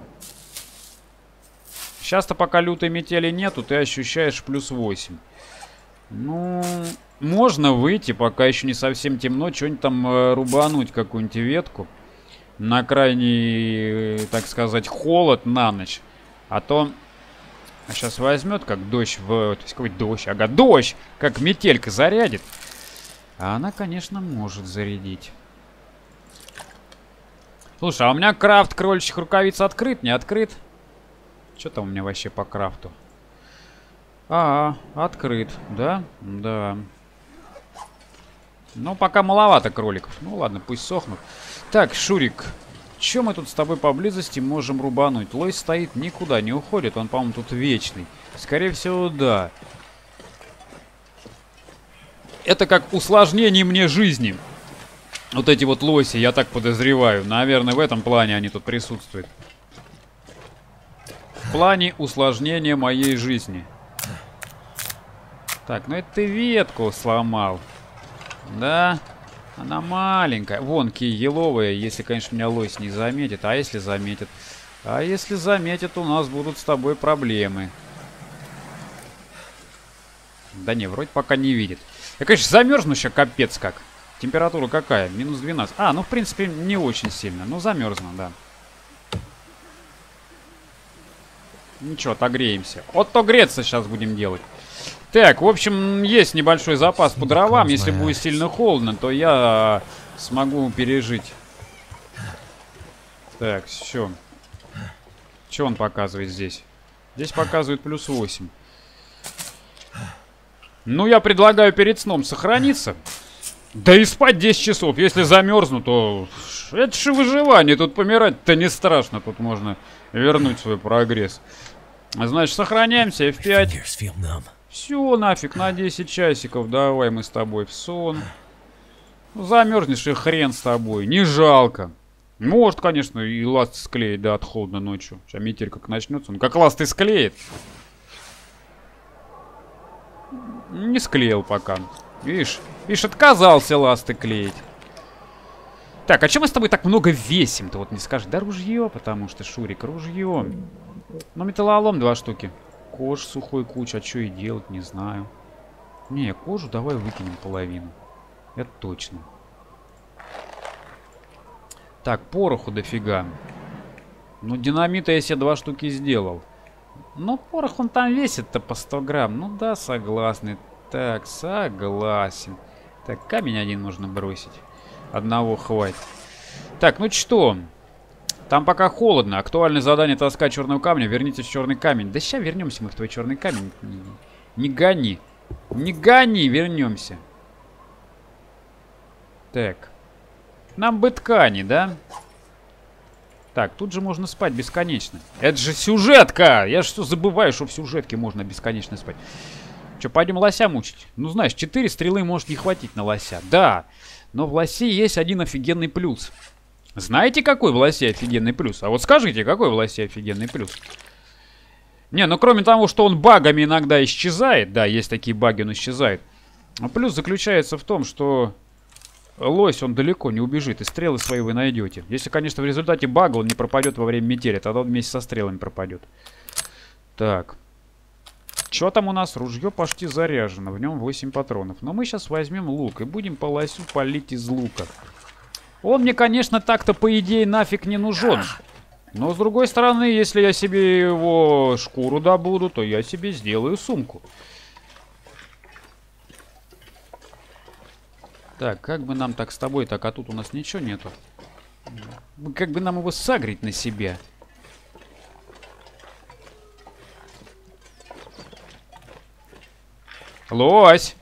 Speaker 1: Сейчас-то пока лютой метели нету, ты ощущаешь плюс 8. Ну, можно выйти, пока еще не совсем темно, что-нибудь там э, рубануть, какую-нибудь ветку. На крайний, э, так сказать, холод на ночь. А то сейчас возьмет, как дождь в... То есть какой дождь? Ага, дождь! Как метелька зарядит. А она, конечно, может зарядить. Слушай, а у меня крафт крольчих рукавиц открыт, не открыт? Что там у меня вообще по крафту? А, открыт, да? Да. Ну, пока маловато кроликов. Ну, ладно, пусть сохнут. Так, Шурик, что мы тут с тобой поблизости можем рубануть? Лой стоит, никуда не уходит. Он, по-моему, тут вечный. Скорее всего, да. Это как усложнение мне жизни. Вот эти вот лоси, я так подозреваю. Наверное, в этом плане они тут присутствуют. В плане усложнения моей жизни. Так, ну это ты ветку сломал. Да? Она маленькая. Вон, еловые, если, конечно, меня лось не заметит. А если заметит? А если заметит, у нас будут с тобой проблемы. Да не, вроде пока не видит. Я, конечно, замерзну сейчас капец как. Температура какая? Минус 12. А, ну, в принципе, не очень сильно. Ну, замерзну, да. Ничего, отогреемся. Вот то греться сейчас будем делать. Так, в общем, есть небольшой запас по дровам. Если будет сильно холодно, то я смогу пережить. Так, все. Что он показывает здесь? Здесь показывает плюс 8. Ну, я предлагаю перед сном сохраниться. Да и спать 10 часов. Если замерзну, то... Это же выживание. Тут помирать-то не страшно. Тут можно вернуть свой прогресс. Значит, сохраняемся. F5. Все, нафиг, на 10 часиков. Давай мы с тобой в сон. Ну, замерзнешь и хрен с тобой. Не жалко. Может, конечно, и ласт склеить, да, от холодно ночью. Сейчас метель как начнется. Ну, как ласт и склеит. Не склеил пока. Видишь, видишь, отказался ласты клеить. Так, а чем мы с тобой так много весим? Ты вот не скажешь, да ружье, потому что, Шурик, ружье. Ну, металлолом два штуки. Кож сухой куча, а что и делать, не знаю. Не, кожу давай выкинем половину. Это точно. Так, пороху дофига. Ну, динамита я себе два штуки сделал. Но порох он там весит-то по 100 грамм. Ну да, согласны. Так, согласен. Так, камень один нужно бросить. Одного хватит. Так, ну что? Там пока холодно. Актуальное задание таскать черного камня. Вернитесь в черный камень. Да сейчас вернемся мы в твой черный камень. Не, не гони. Не гони, вернемся. Так. Нам бы ткани, да? Так, тут же можно спать бесконечно. Это же сюжетка! Я что забываю, что в сюжетке можно бесконечно спать. Че, пойдем лося мучить? Ну, знаешь, 4 стрелы может не хватить на лося. Да, но в лосе есть один офигенный плюс. Знаете, какой в лосе офигенный плюс? А вот скажите, какой в лосе офигенный плюс? Не, ну кроме того, что он багами иногда исчезает, да, есть такие баги, он исчезает. А плюс заключается в том, что лось, он далеко не убежит, и стрелы свои вы найдете. Если, конечно, в результате бага он не пропадет во время метели, тогда он вместе со стрелами пропадет. Так. Что там у нас? Ружье почти заряжено. В нем 8 патронов. Но мы сейчас возьмем лук и будем по лосю палить из лука. Он мне, конечно, так-то, по идее, нафиг не нужен. Но, с другой стороны, если я себе его шкуру добуду, то я себе сделаю сумку. Так, как бы нам так с тобой, так, а тут у нас ничего нету. Как бы нам его сагрить на себя? Лось!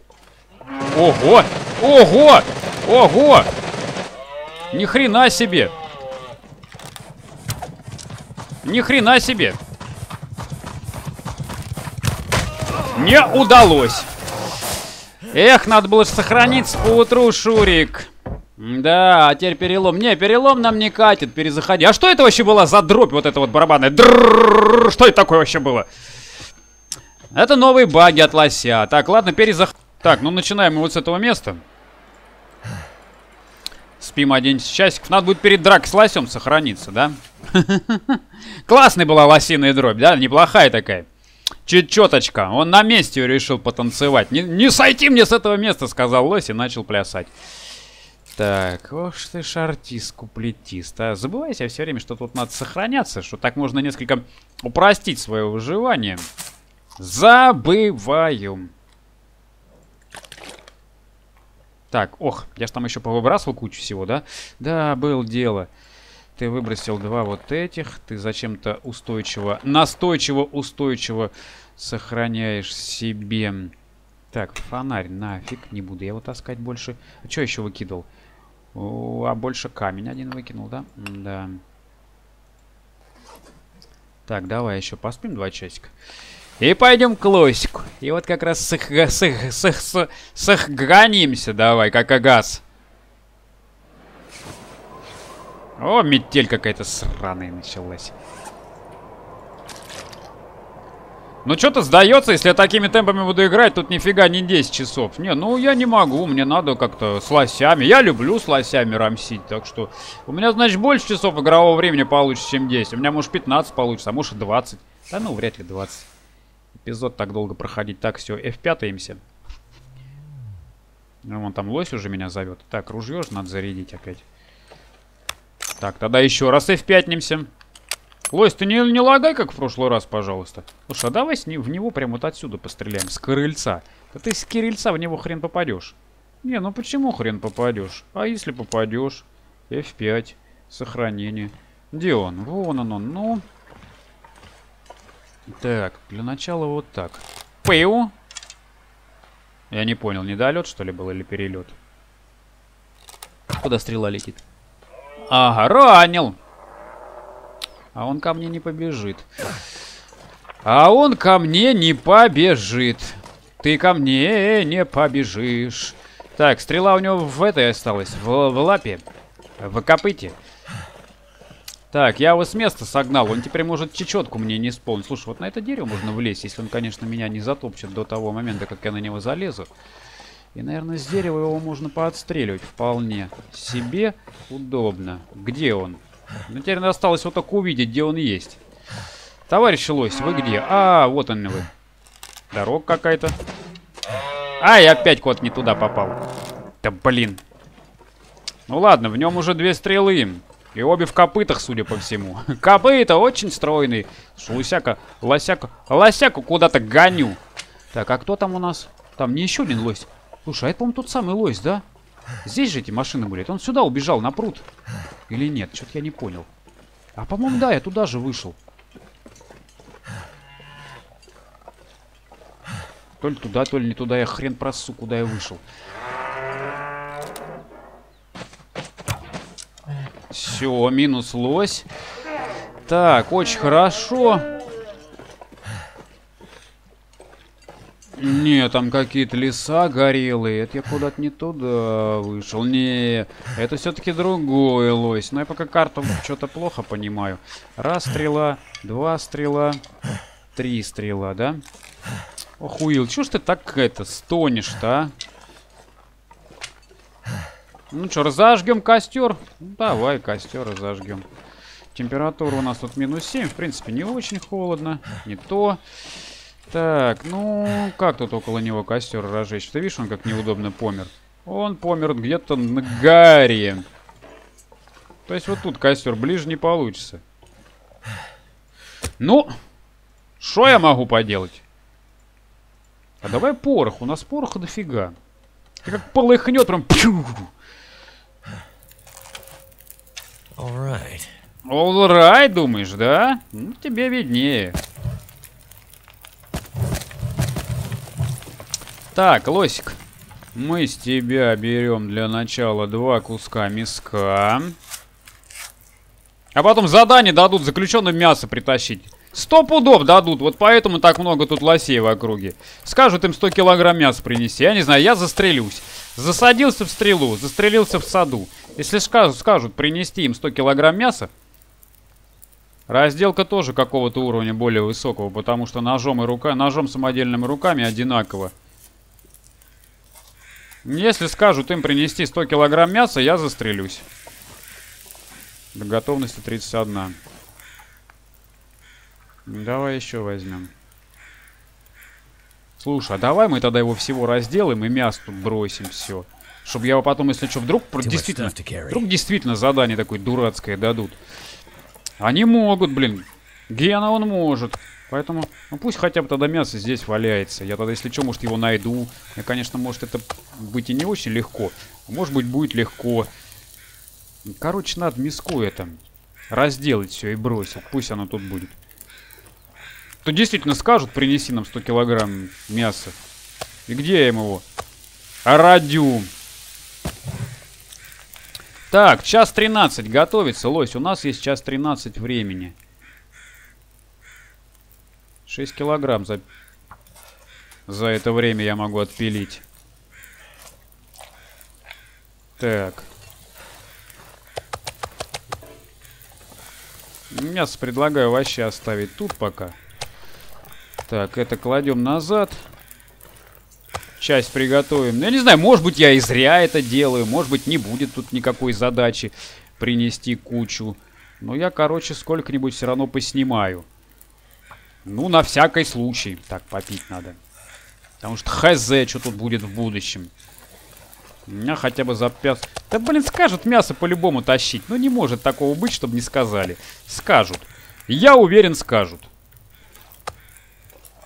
Speaker 1: Ого! Ого! Ого! Ни хрена себе! Ни хрена себе! Не удалось! Эх, надо было сохраниться по утру, Шурик. Да, а теперь перелом. Не, перелом нам не катит, перезаходи. А что это вообще была за дробь, вот это вот барабанная? Что это такое вообще было? Это новые баги от лося. Так, ладно, перезах... Так, ну начинаем мы вот с этого места. Спим 11 часиков. Надо будет перед дракой с лосем сохраниться, да? Классная была лосиная дробь, да? Неплохая такая. Чуть четочка. Он на месте решил потанцевать. Не, не сойти мне с этого места, сказал лось и начал плясать. Так, ох ты ж артист-куплетист. А забывайся все время, что тут надо сохраняться, что так можно несколько упростить свое выживание. Забываю. Так, ох, я же там еще повыбрасывал кучу всего, да? Да, был дело. Ты выбросил два вот этих. Ты зачем-то устойчиво, настойчиво, устойчиво сохраняешь себе. Так, фонарь нафиг, не буду я его таскать больше. А что еще выкидывал? О, а больше камень один выкинул, да? Да. Так, давай еще поспим два часика. И пойдем к лосику. И вот как раз сых, сых, сых, сых, сохганимся давай, как агас. О, метель какая-то сраная началась. Ну, что-то сдается, если я такими темпами буду играть, тут нифига не 10 часов. Не, ну я не могу, мне надо как-то с лосями. Я люблю с лосями рамсить, так что... У меня, значит, больше часов игрового времени получится, чем 10. У меня, может, 15 получится, а может, 20. Да ну, вряд ли 20 эпизод так долго проходить. Так, все, F5 имся. Ну, вон там лось уже меня зовет. Так, ружье же надо зарядить опять. Так, тогда еще раз F5 немся. Лось, ты не, не лагай, как в прошлый раз, пожалуйста. Слушай, а давай с ним, в него прямо вот отсюда постреляем, с крыльца. Да ты с крыльца в него хрен попадешь. Не, ну почему хрен попадешь? А если попадешь? F5. Сохранение. Где он? Вон он, он. Ну, так, для начала вот так. Пэу. Я не понял, недолет что ли был или перелет? Куда стрела летит? Ага, ранил. А он ко мне не побежит. А он ко мне не побежит. Ты ко мне не побежишь. Так, стрела у него в этой осталась, в, в лапе, в копыте. Так, я его с места согнал. Он теперь может чечетку мне не исполнить. Слушай, вот на это дерево можно влезть, если он, конечно, меня не затопчет до того момента, как я на него залезу. И, наверное, с дерева его можно поотстреливать вполне. Себе удобно. Где он? Ну, теперь осталось вот только увидеть, где он есть. Товарищ Лось, вы где? А, вот он вы. Дорога какая-то. Ай, опять кот не туда попал. Да блин. Ну ладно, в нем уже две стрелы. И обе в копытах, судя по всему. Копыта очень стройный. Лосяка, лосяка, лосяку куда-то гоню. Так, а кто там у нас? Там не еще один лось. Слушай, а это, по-моему, тот самый лось, да? Здесь же эти машины были. Он сюда убежал, на пруд. Или нет? Что-то я не понял. А, по-моему, да, я туда же вышел. То ли туда, то ли не туда. Я хрен просу, куда я вышел. Все, минус лось. Так, очень хорошо. Не, там какие-то леса горелые. Это я куда-то не туда вышел. Не, это все-таки другой лось. Но я пока карту что-то плохо понимаю. Раз стрела, два стрела, три стрела, да? Охуел, чё ж ты так это стонешь-то, а? Ну что, разожгем костер? Давай костер разожгем. Температура у нас тут минус 7. В принципе, не очень холодно. Не то. Так, ну, как тут около него костер разжечь? Ты видишь, он как неудобно помер. Он помер где-то на горе. То есть вот тут костер ближе не получится. Ну, что я могу поделать? А давай порох. У нас пороха дофига. И как полыхнет прям...
Speaker 3: Alright.
Speaker 1: Alright, думаешь, да? Ну, тебе виднее. Так, Лосик. Мы с тебя берем для начала два куска мяска. А потом задание дадут заключенным мясо притащить. Сто пудов дадут, вот поэтому так много тут лосей в округе. Скажут им 100 килограмм мяса принести. Я не знаю, я застрелюсь. Засадился в стрелу, застрелился в саду. Если скажут, скажут принести им 100 килограмм мяса, разделка тоже какого-то уровня более высокого, потому что ножом и рука, ножом самодельными руками одинаково. Если скажут им принести 100 килограмм мяса, я застрелюсь. До готовности 31. Давай еще возьмем. Слушай, а давай мы тогда его всего разделаем и мясо тут бросим все. Чтобы я его потом, если что, вдруг действительно, вдруг действительно задание такое дурацкое дадут. Они могут, блин. Гена он может. Поэтому, ну пусть хотя бы тогда мясо здесь валяется. Я тогда, если что, может его найду. Мне, конечно, может это быть и не очень легко. Может быть, будет легко. Короче, надо миску это разделать все и бросить. Пусть оно тут будет. То действительно скажут, принеси нам 100 килограмм мяса. И где им его? Радю. Так, час 13 готовится, лось. У нас есть час 13 времени. 6 килограмм за, за это время я могу отпилить. Так. Мясо предлагаю вообще оставить тут пока. Так, это кладем назад. Часть приготовим. Я не знаю, может быть, я и зря это делаю. Может быть, не будет тут никакой задачи принести кучу. Но я, короче, сколько-нибудь все равно поснимаю. Ну, на всякий случай. Так, попить надо. Потому что хз, что тут будет в будущем. У меня хотя бы за 5... Да, блин, скажут мясо по-любому тащить. Ну, не может такого быть, чтобы не сказали. Скажут. Я уверен, скажут.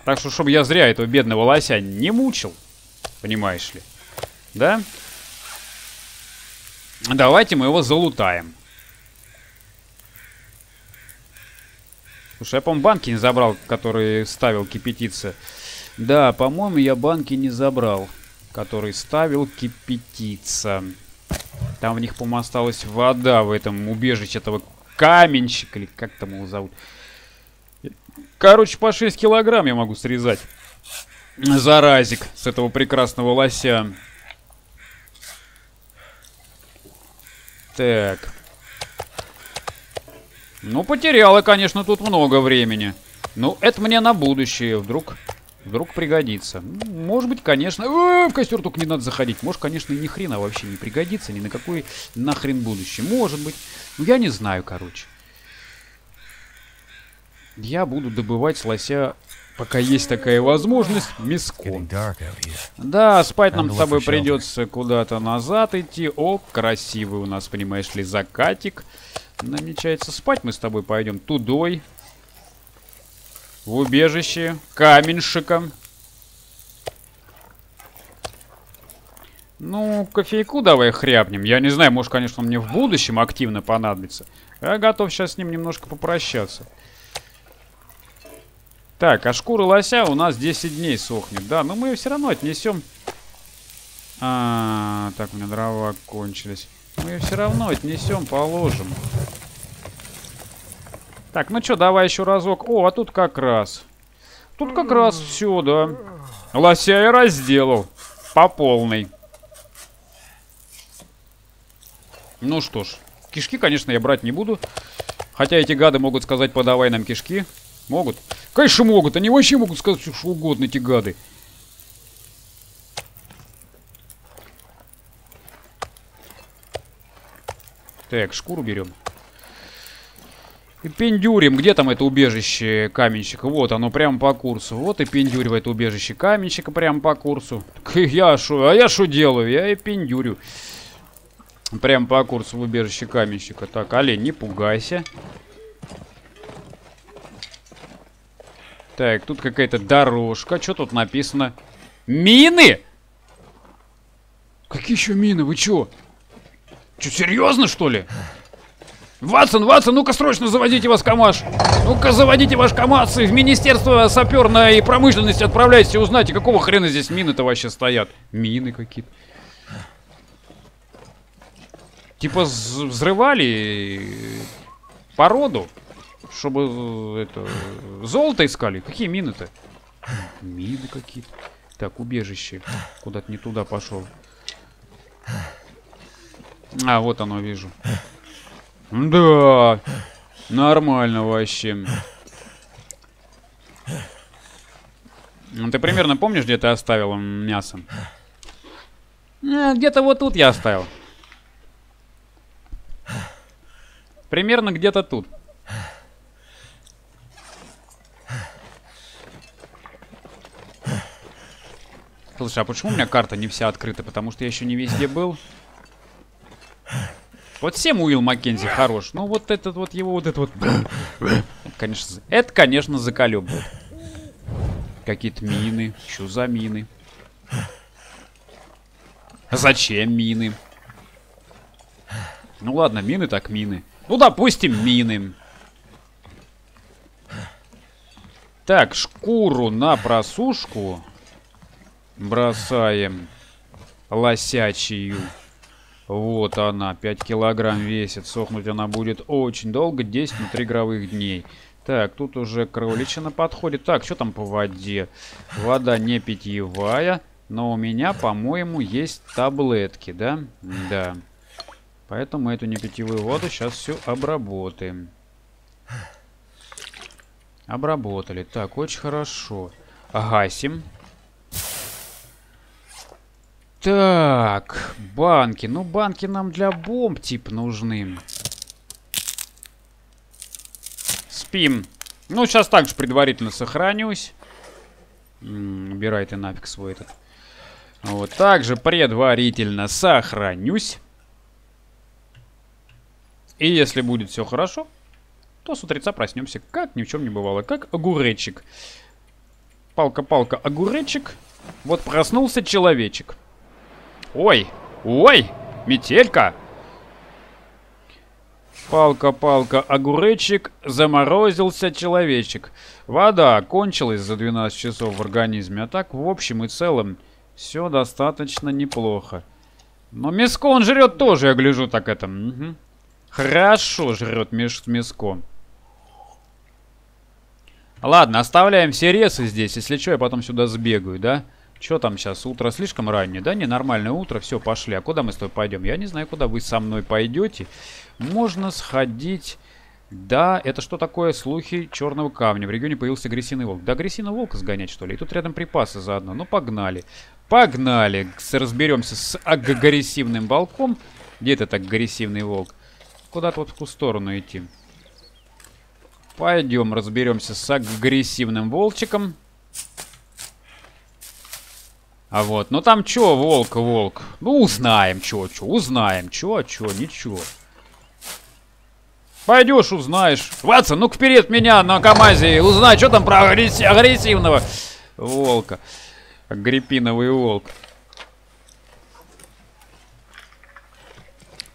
Speaker 1: Так что, чтобы я зря этого бедного лося не мучил. Понимаешь ли. Да? Давайте мы его залутаем. Слушай, я, по-моему, банки не забрал, которые ставил кипятиться. Да, по-моему, я банки не забрал, который ставил кипятиться. Там в них, по-моему, осталась вода в этом убежище этого каменщика, или как там его зовут. Короче, по 6 килограмм я могу срезать. Заразик с этого прекрасного лося. Так. Ну, потеряла, конечно, тут много времени. Ну, это мне на будущее. Вдруг Вдруг пригодится. Может быть, конечно... Э, в костер только не надо заходить. Может, конечно, и ни хрена вообще не пригодится. Ни на какой нахрен будущее. Может быть. Ну, я не знаю, короче. Я буду добывать лося, пока есть такая возможность, мяском. Да, спать нам с тобой придется куда-то назад идти. О, красивый у нас, понимаешь ли, закатик. Намечается. Спать мы с тобой пойдем тудой в убежище каменщиком. Ну, кофейку давай хряпнем. Я не знаю, может, конечно, он мне в будущем активно понадобится. Я готов сейчас с ним немножко попрощаться. Так, а шкура лося у нас 10 дней сохнет. Да, но мы ее все равно отнесем. А, так, у меня дрова кончились. Мы ее все равно отнесем, положим. Так, ну что, давай еще разок. О, а тут как раз. Тут как раз все, да. Лося я разделал. По полной. Ну что ж. Кишки, конечно, я брать не буду. Хотя эти гады могут сказать, подавай нам кишки. Могут? Конечно могут. Они вообще могут сказать что угодно, эти гады. Так, шкуру берем. И пендюрим. Где там это убежище каменщика? Вот оно, прямо по курсу. Вот и пендюрим это убежище каменщика прямо по курсу. Так я шо? А я что делаю? Я и пендюрю. Прямо по курсу в убежище каменщика. Так, олень, не пугайся. Так, тут какая-то дорожка. Что тут написано? Мины? Какие еще мины? Вы чё? Чё, серьезно, что ли? Ватсон, Ватсон, ну-ка срочно заводите вас КамАЗ. Ну-ка заводите ваш КамАЗ и в Министерство саперной промышленности отправляйте, узнайте, какого хрена здесь мины-то вообще стоят. Мины какие-то. Типа взрывали породу, чтобы это золото искали. Какие мины-то? Мины какие-то. Так, убежище. Куда-то не туда пошел. А, вот оно, вижу. Да, нормально вообще. Ну, ты примерно помнишь, где ты оставил мясо? Э, где-то вот тут я оставил. Примерно где-то тут. Слушай, а почему у меня карта не вся открыта? Потому что я еще не везде был. Вот всем Уилл Маккензи хорош. Ну вот этот вот его вот это вот... Конечно, это, конечно заколеб будет. Какие-то мины. Что за мины? Зачем мины? Ну ладно, мины так мины. Ну, допустим, мины. Так, шкуру на просушку бросаем лосячью. Вот она, 5 килограмм весит. Сохнуть она будет очень долго, 10 на 3 игровых дней. Так, тут уже кроличина подходит. Так, что там по воде? Вода не питьевая, но у меня, по-моему, есть таблетки, да? Да. Поэтому эту непитьевую воду сейчас все обработаем. Обработали. Так, очень хорошо. Гасим. Так, банки. Ну, банки нам для бомб, типа, нужны. Спим. Ну, сейчас также предварительно сохранюсь. Убирай ты нафиг свой этот. Вот, также предварительно сохранюсь. И если будет все хорошо, то с утреца проснемся, как ни в чем не бывало. Как огуречек. Палка-палка, огуречек. Вот проснулся человечек. Ой, ой, метелька. Палка-палка, огуречек, заморозился человечек. Вода кончилась за 12 часов в организме, а так в общем и целом все достаточно неплохо. Но мяско он жрет тоже, я гляжу так это. Угу. Хорошо жрет мяско. Ладно, оставляем все ресы здесь. Если что, я потом сюда сбегаю, да? Да. Что там сейчас? Утро слишком раннее, да? Не, нормальное утро. Все, пошли. А куда мы с тобой пойдем? Я не знаю, куда вы со мной пойдете. Можно сходить Да, это что такое? Слухи черного камня. В регионе появился агрессивный волк. Да агрессивного волка сгонять, что ли? И тут рядом припасы заодно. Ну, погнали. Погнали. Разберемся с агрессивным волком. Где этот агрессивный волк? Куда-то вот в ту сторону идти. Пойдем разберемся с агрессивным волчиком. А вот, ну там чё, волк, волк? Ну, узнаем, чё, чё, узнаем, чё, чё, ничего. Пойдешь, узнаешь. Ватсон, ну-ка вперед меня на КамАЗе, узнай, что там про агресси агрессивного волка. Агриппиновый волк.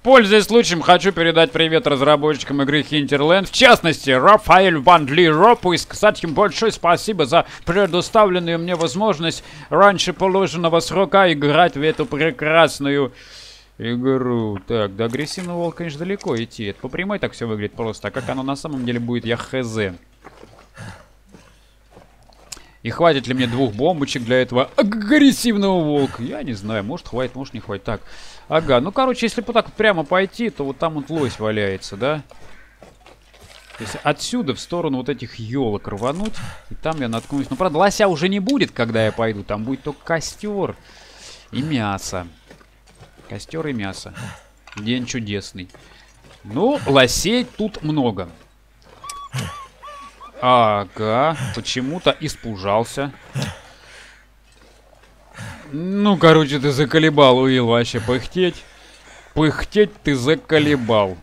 Speaker 1: Пользуясь случаем, хочу передать привет разработчикам игры Hinterland, в частности, Рафаэль Ван Ли Ропу, и сказать им большое спасибо за предоставленную мне возможность раньше положенного срока играть в эту прекрасную игру. Так, до агрессивного волка, конечно, далеко идти. Это по прямой так все выглядит просто, а как оно на самом деле будет, я хз. И хватит ли мне двух бомбочек для этого агрессивного волка? Я не знаю, может хватит, может не хватит. Так, Ага, ну, короче, если вот так прямо пойти, то вот там вот лось валяется, да? Есть отсюда в сторону вот этих елок рвануть, и там я наткнусь. Ну, правда, лося уже не будет, когда я пойду. Там будет только костер и мясо. Костер и мясо. День чудесный. Ну, лосей тут много. Ага, почему-то испужался. Ну, короче, ты заколебал, Уилл, вообще пыхтеть. Пыхтеть ты заколебал.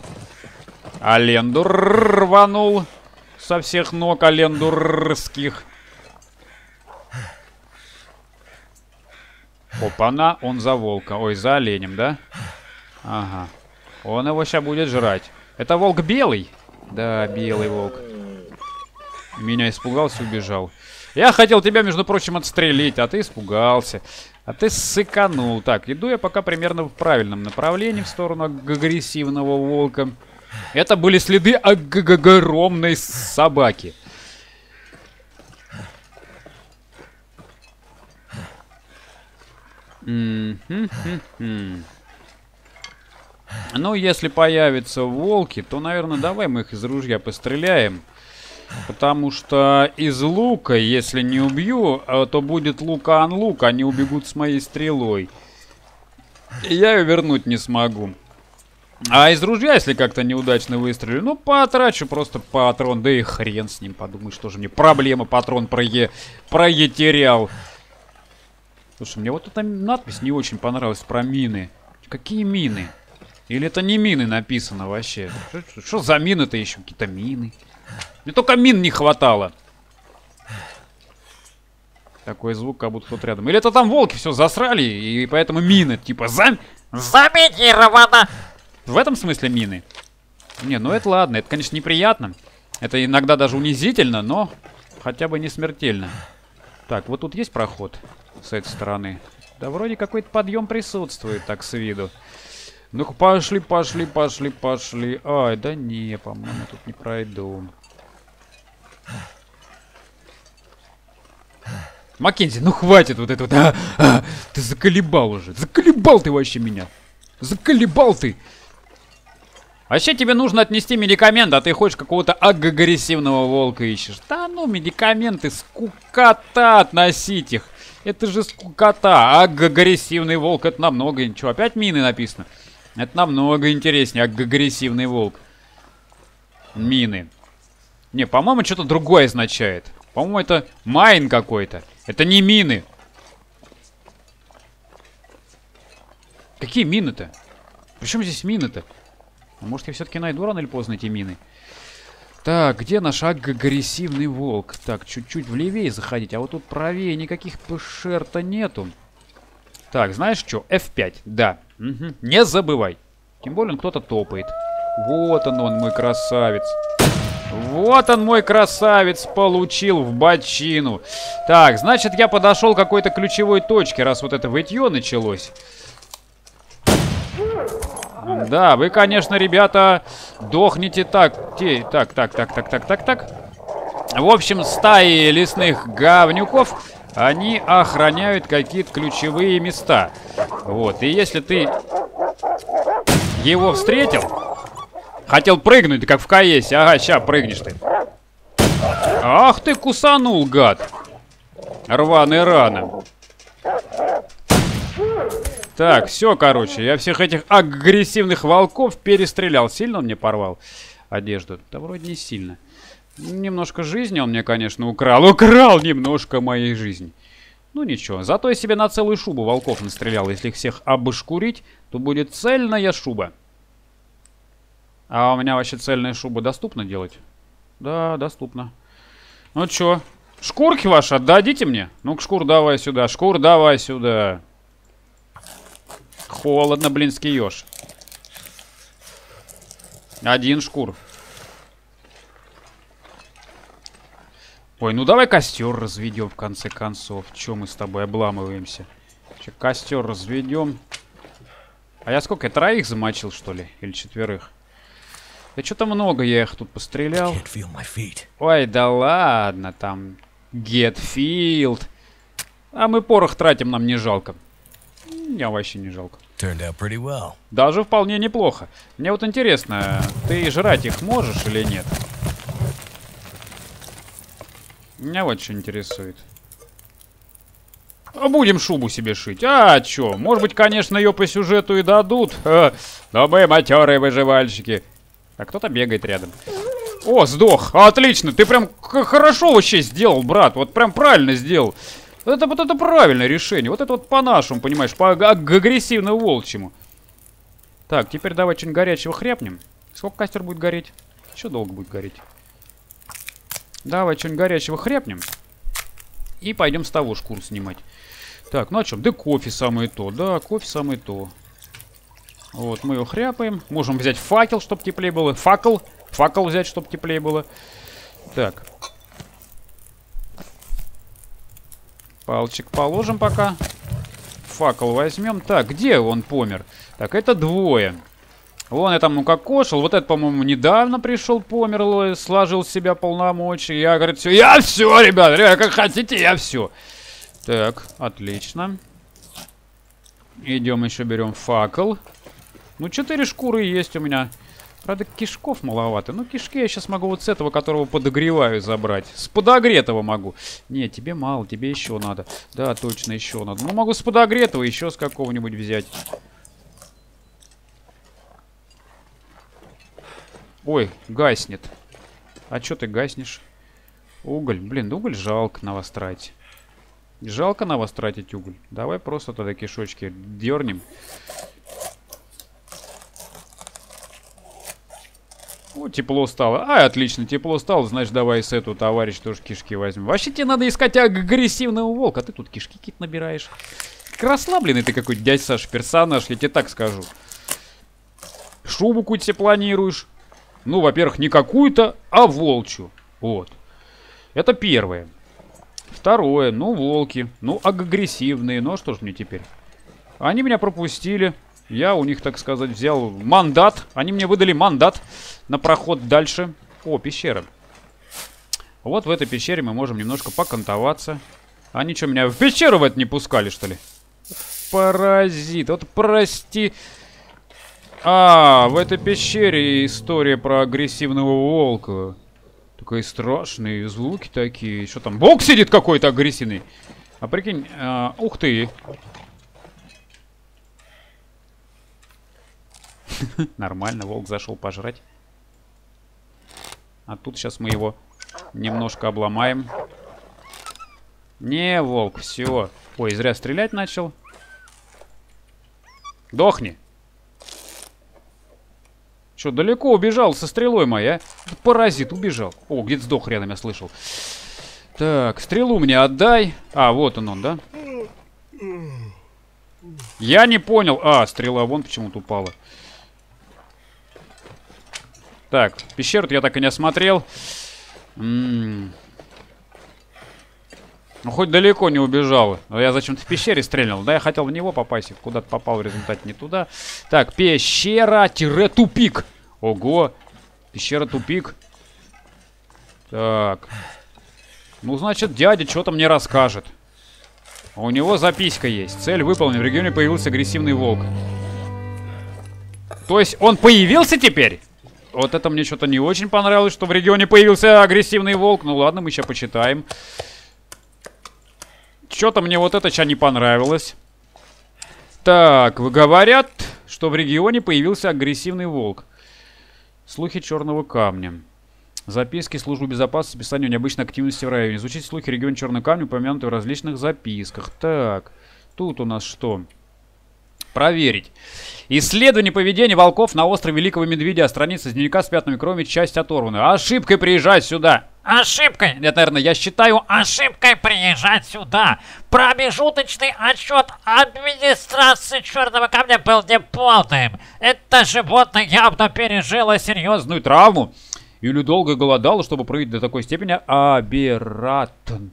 Speaker 1: Алендур рванул со всех ног алендурских. Опа-на, он за волка. Ой, за оленем, да? Ага. Он его сейчас будет жрать. Это волк белый? Да, белый волк. Меня испугался, убежал. Я хотел тебя, между прочим, отстрелить, а ты испугался. А ты сыканул. Так, иду я пока примерно в правильном направлении, в сторону агрессивного волка. Это были следы огромной собаки. Ну, если появятся волки, то, наверное, давай мы их из ружья постреляем. Потому что из лука, если не убью, э, то будет лука-анлук, они убегут с моей стрелой. И я ее вернуть не смогу. А из ружья, если как-то неудачно выстрелю, ну, потрачу просто патрон. Да и хрен с ним, подумай, что же мне проблема, патрон прое... проетерял. Слушай, мне вот эта надпись не очень понравилась про мины. Какие мины? Или это не мины написано вообще? Что за мины-то еще? Какие-то мины. Мне только мин не хватало. Такой звук, как будто тут рядом. Или это там волки все засрали, и поэтому мины, типа, зам... Заминировано! В этом смысле мины? Не, ну это ладно, это, конечно, неприятно. Это иногда даже унизительно, но хотя бы не смертельно. Так, вот тут есть проход с этой стороны. Да вроде какой-то подъем присутствует, так с виду. Ну-ка, пошли, пошли, пошли, пошли. Ай, да не, по-моему, тут не пройду. Маккензи, ну хватит вот этого. А, а, ты заколебал уже. Заколебал ты вообще меня. Заколебал ты. Вообще тебе нужно отнести медикамент, а ты хочешь какого-то агрессивного волка ищешь. Да ну, медикаменты, скукота относить их. Это же скукота. Агрессивный волк, это намного ничего. Опять мины написано. Это намного интереснее, агрессивный волк. Мины. Не, по-моему, что-то другое означает. По-моему, это майн какой-то. Это не мины. Какие мины-то? Причем здесь мины-то? Может, я все-таки найду рано или поздно эти мины? Так, где наш агрессивный волк? Так, чуть-чуть влевее заходить, а вот тут правее никаких ПШР-то нету. Так, знаешь что? F5, да. Угу. Не забывай. Тем более кто-то топает. Вот он, он, мой красавец. Вот он, мой красавец, получил в бочину. Так, значит, я подошел к какой-то ключевой точке, раз вот это вытье началось. Да, вы, конечно, ребята, дохнете так. Так, так, так, так, так, так, так. В общем, стаи лесных говнюков, они охраняют какие-то ключевые места. Вот, и если ты его встретил, Хотел прыгнуть, как в КС. Ага, ща прыгнешь ты. Ах ты кусанул, гад. Рваный рано. Так, все, короче, я всех этих агрессивных волков перестрелял. Сильно он мне порвал одежду? Да вроде не сильно. Немножко жизни он мне, конечно, украл. Украл немножко моей жизни. Ну ничего, зато я себе на целую шубу волков настрелял. Если их всех обышкурить, то будет цельная шуба. А у меня вообще цельная шуба доступно делать? Да, доступно. Ну чё, шкурки ваши отдадите мне? Ну-ка, шкур давай сюда, шкур давай сюда. Холодно, блин, скиешь. Один шкур. Ой, ну давай костер разведем в конце концов. Чем мы с тобой обламываемся? Че, костер разведем. А я сколько? Я троих замочил, что ли? Или четверых? Да что-то много я их тут пострелял. Ой, да ладно, там... Get field. А мы порох тратим, нам не жалко. Мне вообще не жалко. Well. Даже вполне неплохо. Мне вот интересно, ты жрать их можешь или нет? Меня вот что интересует. А будем шубу себе шить. А, чё? Может быть, конечно, ее по сюжету и дадут. А, но мы матерые выживальщики. А кто-то бегает рядом. О, сдох. Отлично. Ты прям хорошо вообще сделал, брат. Вот прям правильно сделал. Это вот это правильное решение. Вот это вот по-нашему, понимаешь, по агрессивно-волчьему. Так, теперь давай что-нибудь горячего хряпнем. Сколько костер будет гореть? Еще долго будет гореть. Давай что-нибудь горячего хряпнем. И пойдем с того шкуру снимать. Так, ну о чем? Да кофе самое то. Да, кофе самое то. Вот, мы его хряпаем. Можем взять факел, чтобы теплее было. Факел. Факел взять, чтобы теплее было. Так. Палчик положим пока. Факел возьмем. Так, где он помер? Так, это двое. Вон я там ну как кошел. Вот это, по-моему, недавно пришел, помер, сложил себя полномочия. Я, говорит, все. Я все, ребят, ребят, как хотите, я все. Так, отлично. Идем еще берем факел. Ну, четыре шкуры есть у меня. Правда, кишков маловато. Ну, кишки я сейчас могу вот с этого, которого подогреваю, забрать. С подогретого могу. Не, тебе мало, тебе еще надо. Да, точно, еще надо. Ну, могу с подогретого еще с какого-нибудь взять. Ой, гаснет. А что ты гаснешь? Уголь. Блин, уголь жалко на вас тратить. Жалко на вас тратить уголь. Давай просто тогда кишочки дернем. О, тепло стало. А, отлично, тепло стало. Значит, давай с эту, товарищ, тоже кишки возьмем. Вообще тебе надо искать агрессивного волка. А ты тут кишки какие-то набираешь. Расслабленный ты какой-то, дядь Саш, персонаж, я тебе так скажу. Шубу какую-то себе планируешь. Ну, во-первых, не какую-то, а волчью. Вот. Это первое. Второе, ну, волки. Ну, агрессивные. Ну, а что ж мне теперь? Они меня пропустили. Я у них, так сказать, взял мандат. Они мне выдали мандат на проход дальше. О, пещера. Вот в этой пещере мы можем немножко покантоваться. Они что, меня в пещеру в это не пускали, что ли? Паразит. Вот прости. А, в этой пещере история про агрессивного волка. Такие страшные звуки такие. Что там? Волк сидит какой-то агрессивный. А прикинь, а, ух ты. Нормально, волк зашел пожрать. А тут сейчас мы его немножко обломаем. Не, волк, все. Ой, зря стрелять начал. Дохни. Что, далеко убежал со стрелой моя? Паразит убежал. О, где-то сдох рядом, я слышал. Так, стрелу мне отдай. А, вот он он, да? Я не понял. А, стрела вон почему-то упала. Так, пещеру я так и не осмотрел. М -м -м. Ну, хоть далеко не убежал. Но я зачем-то в пещере стрельнул. Да, я хотел в него попасть. Куда-то попал в результате не туда. Так, пещера-тупик. Ого. Пещера-тупик. Так. Ну, значит, дядя что-то мне расскажет. У него записка есть. Цель выполнена. В регионе появился агрессивный волк. То есть он появился теперь? Вот это мне что-то не очень понравилось, что в регионе появился агрессивный волк. Ну ладно, мы сейчас почитаем. Что-то мне вот это сейчас не понравилось. Так, говорят, что в регионе появился агрессивный волк. Слухи черного камня. Записки службы безопасности, описание необычной активности в районе. Изучите слухи региона Черного Камня, упомянутые в различных записках. Так, тут у нас что? Проверить. Исследование поведения волков на острове Великого Медведя. Страница с дневника с пятнами крови, часть оторвана. Ошибкой приезжать сюда.
Speaker 3: Ошибкой.
Speaker 1: Нет, наверное, я считаю...
Speaker 3: Ошибкой приезжать сюда. Промежуточный отчет администрации Черного Камня был неполным. Это животное явно пережило серьезную
Speaker 1: серьезную травму или долго голодало, чтобы проявить до такой степени аберрантное,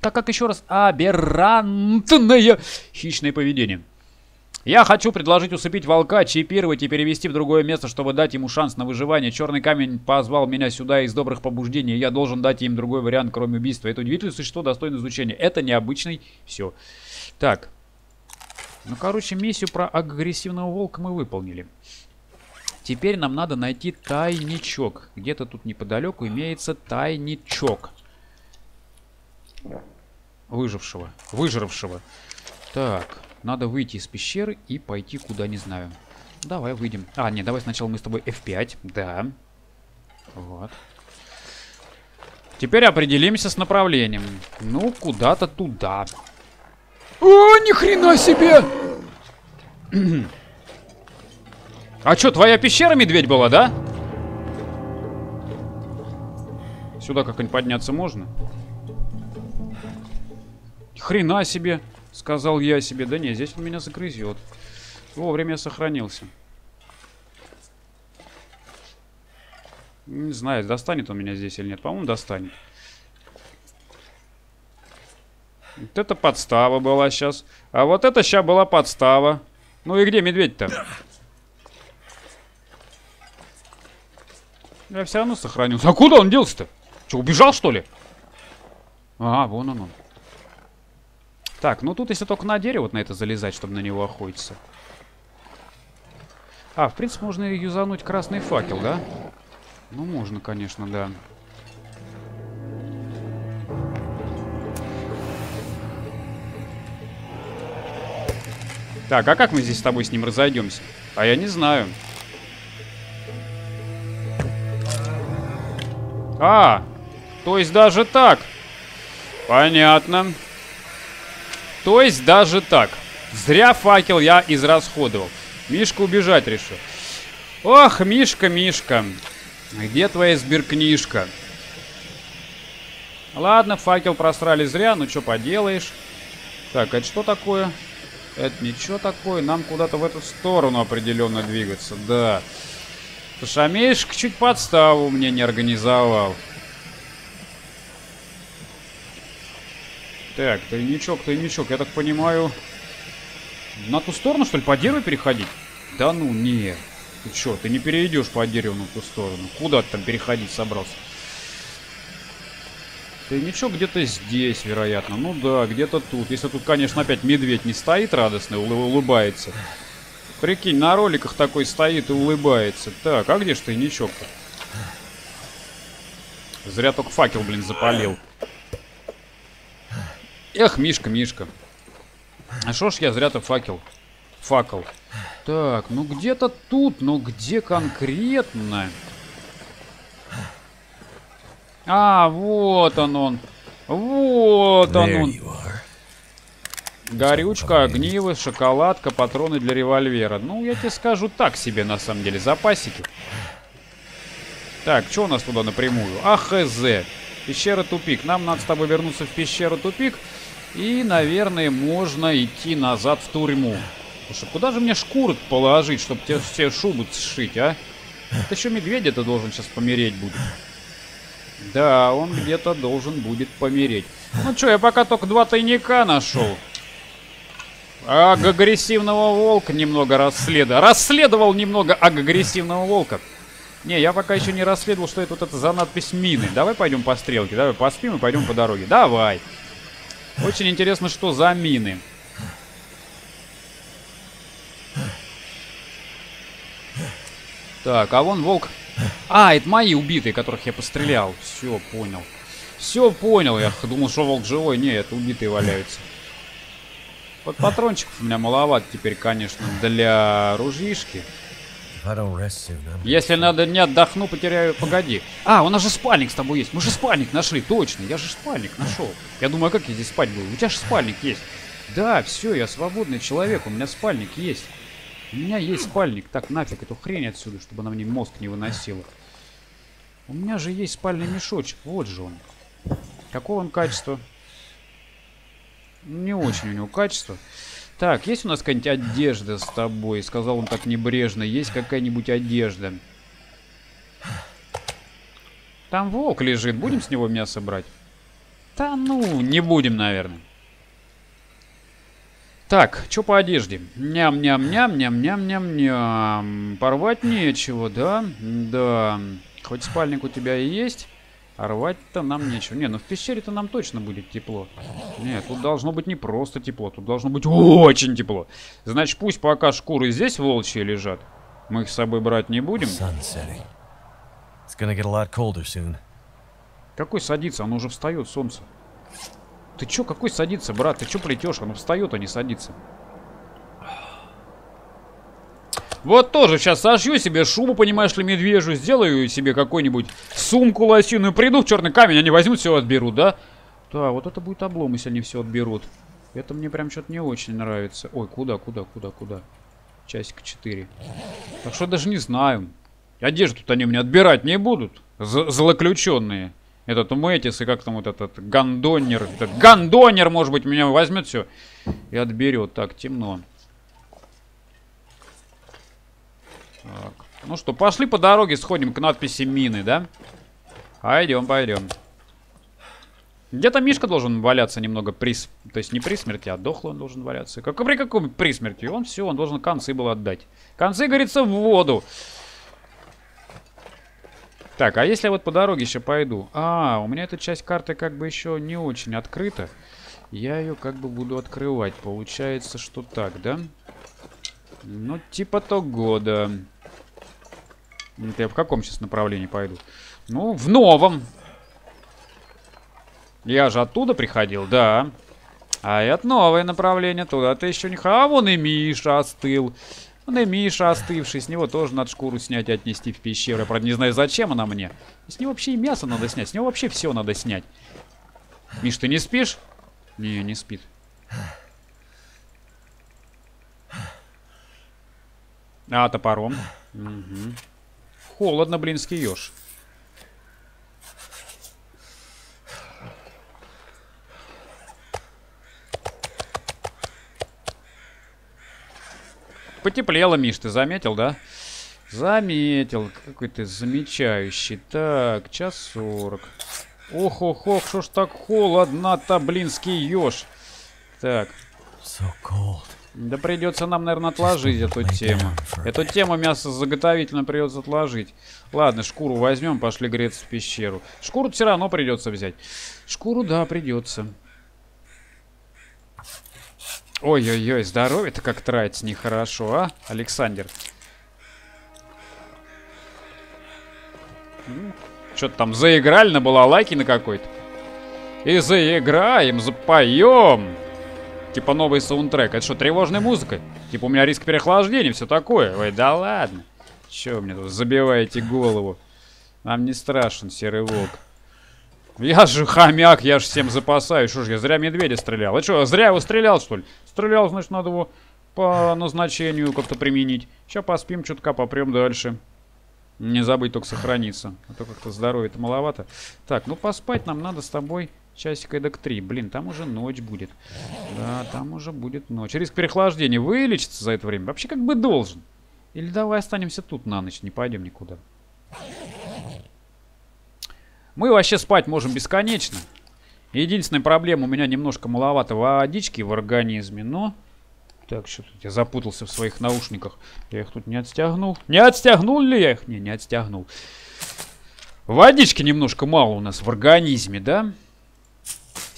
Speaker 1: так как еще раз аберрантное хищное поведение. Я хочу предложить усыпить волка, чипировать и перевести в другое место, чтобы дать ему шанс на выживание. Черный камень позвал меня сюда из добрых побуждений, я должен дать им другой вариант, кроме убийства. Это удивительное существо, достойно изучения. Это необычный. Все. Так. Ну, короче, миссию про агрессивного волка мы выполнили. Теперь нам надо найти тайничок. Где-то тут неподалеку имеется тайничок. Выжившего. Выжравшего. Так, надо выйти из пещеры и пойти куда, не знаю. Давай выйдем. А, нет, давай сначала мы с тобой F5. Да. Вот. Теперь определимся с направлением. Ну, куда-то туда.
Speaker 2: О, ни хрена себе!
Speaker 1: А что, твоя пещера, медведь, была, да? Сюда как-нибудь подняться можно? Хрена себе, сказал я себе. Да не, здесь он меня загрызет. Вовремя сохранился. Не знаю, достанет он меня здесь или нет. По-моему, достанет. Вот это подстава была сейчас. А вот это сейчас была подстава. Ну и где медведь-то? Я все равно сохранился. А куда он делся-то? Что, убежал, что ли? А, вон он он. Так, ну тут если только на дерево вот на это залезать, чтобы на него охотиться. А, в принципе, можно юзануть красный факел, да? Ну, можно, конечно, да. Так, а как мы здесь с тобой с ним разойдемся? А я не знаю. А, то есть даже так. Понятно. То есть даже так. Зря факел я израсходовал. Мишка убежать решил. Ох, Мишка, Мишка. Где твоя сберкнижка? Ладно, факел просрали зря, ну что поделаешь. Так, это что такое? Это ничего такое. Нам куда-то в эту сторону определенно двигаться. Да. Шамешка чуть подставу мне не организовал. Так, тайничок, тайничок, я так понимаю... На ту сторону, что ли, по дереву переходить? Да ну, не. Ты чё, ты не перейдешь по дереву на ту сторону. Куда ты там переходить собрался? Тайничок где-то здесь, вероятно. Ну да, где-то тут. Если тут, конечно, опять медведь не стоит радостно, улыбается. Прикинь, на роликах такой стоит и улыбается. Так, а где ж тайничок-то? Зря только факел, блин, запалил. Эх, Мишка, Мишка. А шо ж я зря-то факел. Факел. Так, ну где-то тут, но где конкретно? А, вот он он. Вот он он. Горючка, огниво, шоколадка, патроны для револьвера. Ну, я тебе скажу так себе, на самом деле, запасики. Так, что у нас туда напрямую? АХЗ. Пещера тупик. Нам надо с тобой вернуться в пещеру тупик. И, наверное, можно идти назад в тюрьму. Слушай, куда же мне шкуру положить, чтобы тебе все шубу сшить, а? Это еще медведь-то должен сейчас помереть будет. Да, он где-то должен будет помереть. Ну что, я пока только два тайника нашел. А агрессивного волка немного расследовал. Расследовал немного агрессивного волка. Не, я пока еще не расследовал, что это вот это за надпись мины. Давай пойдем по стрелке, давай поспим и пойдем по дороге. Давай. Очень интересно, что за мины. Так, а вон волк. А, это мои убитые, которых я пострелял. Все, понял. Все понял. Я думал, что волк живой. Не, это убитые валяются. Вот патрончиков у меня маловато теперь, конечно, для ружьишки. Если надо не отдохну, потеряю... Погоди. А, у нас же спальник с тобой есть. Мы же спальник нашли, точно. Я же спальник нашел. Я думаю, а как я здесь спать буду? У тебя же спальник есть. Да, все, я свободный человек. У меня спальник есть. У меня есть спальник. Так, нафиг эту хрень отсюда, чтобы она мне мозг не выносила. У меня же есть спальный мешочек. Вот же он. Какого он качества? Не очень у него качество. Так, есть у нас какая-нибудь одежда с тобой? Сказал он так небрежно. Есть какая-нибудь одежда? Там волк лежит. Будем с него мясо брать? Да ну, не будем, наверное. Так, что по одежде? Ням-ням-ням-ням-ням-ням-ням. Порвать нечего, да? Да. Хоть спальник у тебя и есть, а рвать-то нам нечего. Не, ну в пещере-то нам точно будет тепло. Нет, тут должно быть не просто тепло, тут должно быть очень тепло. Значит, пусть пока шкуры здесь волчьи лежат, мы их с собой брать не будем. Какой садится? Оно уже встает, солнце. Ты чё, какой садится, брат? Ты чё плетешь? Оно встает, а не садится. Вот тоже сейчас сошью себе шубу, понимаешь ли, медвежью, сделаю себе какую-нибудь сумку лосиную, приду в черный камень, они возьмут, все отберут, да? Да, вот это будет облом, если они все отберут. Это мне прям что-то не очень нравится. Ой, куда, куда, куда, куда? Часик 4. Так что даже не знаю. Одежду тут они мне отбирать не будут. З злоключенные. Этот Мэтис и как там вот этот Гандонер. Этот Гандонер, может быть, меня возьмет все и отберет. Так, темно. Так. Ну что, пошли по дороге, сходим к надписи мины, да? Пойдем, пойдем. Где-то Мишка должен валяться немного при... То есть не при смерти, а дохлый он должен валяться. Как при каком при смерти? Он все, он должен концы был отдать. Концы, говорится, в воду. Так, а если я вот по дороге еще пойду? А, у меня эта часть карты как бы еще не очень открыта. Я ее как бы буду открывать. Получается, что так, да? Ну, типа того, да. Это я в каком сейчас направлении пойду? Ну, в новом. Я же оттуда приходил, да. А это новое направление. Туда-то еще не... А вон и Миша остыл. Вон и Миша остывший. С него тоже надо шкуру снять и отнести в пещеру. Я, правда, не знаю, зачем она мне. С него вообще и мясо надо снять. С него вообще все надо снять. Миш, ты не спишь? Не, не спит. А, топором. Угу. Холодно, блин, скиешь. Потеплело, Миш, ты заметил, да? Заметил. Какой ты замечающий. Так, час сорок. Ох-ох-ох, что ж так холодно-то, блинский еж. Так. So cold. Да придется нам, наверное, отложить эту тему. Эту тему мясо заготовительно придется отложить. Ладно, шкуру возьмем, пошли греться в пещеру. Шкуру все равно придется взять. Шкуру, да, придется. Ой-ой-ой, здоровье-то как тратить нехорошо, а, Александр? Что-то там заиграли на балалайке на какой-то. И заиграем, запоем. Типа новый саундтрек. Это что, тревожная музыка? Типа у меня риск переохлаждения, все такое. Ой, да ладно. Че мне тут забиваете голову? Нам не страшен серый волк. Я же хомяк, я же всем запасаюсь. Что ж, я зря медведя стрелял. Это что, зря его стрелял, что ли? Стрелял, значит, надо его по назначению как-то применить. Сейчас поспим чутка, попрем дальше. Не забыть только сохраниться. А то как-то здоровье-то маловато. Так, ну поспать нам надо с тобой часика эдак три. Блин, там уже ночь будет. Да, там уже будет ночь. Риск переохлаждения вылечится за это время. Вообще как бы должен. Или давай останемся тут на ночь, не пойдем никуда. Мы вообще спать можем бесконечно. Единственная проблема, у меня немножко маловато водички в организме, но... Так, что тут я запутался в своих наушниках. Я их тут не отстягнул. Не отстягнул ли я их? Не, не отстягнул. Водички немножко мало у нас в организме, да?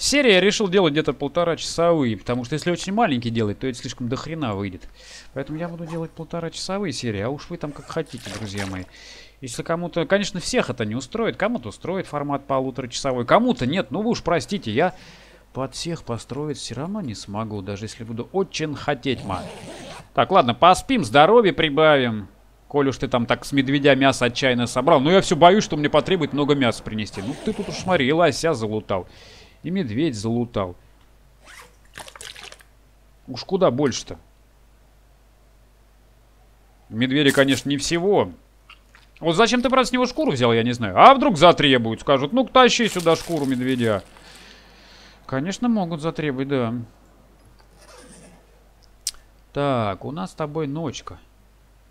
Speaker 1: Серия я решил делать где-то полтора часовые, потому что если очень маленький делать, то это слишком до хрена выйдет. Поэтому я буду делать полтора часовые серии, а уж вы там как хотите, друзья мои. Если кому-то, конечно, всех это не устроит, кому-то устроит формат полуторачасовой, кому-то нет, ну вы уж простите, я под всех построить все равно не смогу, даже если буду очень хотеть, ма. Так, ладно, поспим, здоровье прибавим. Коль уж ты там так с медведя мясо отчаянно собрал. Но я все боюсь, что мне потребует много мяса принести. Ну ты тут уж смотри, лося залутал. И медведь залутал. Уж куда больше-то? Медведя, конечно, не всего. Вот зачем ты, брат, с него шкуру взял, я не знаю. А вдруг затребуют, скажут, ну тащи сюда шкуру медведя. Конечно, могут затребовать, да. Так, у нас с тобой ночка.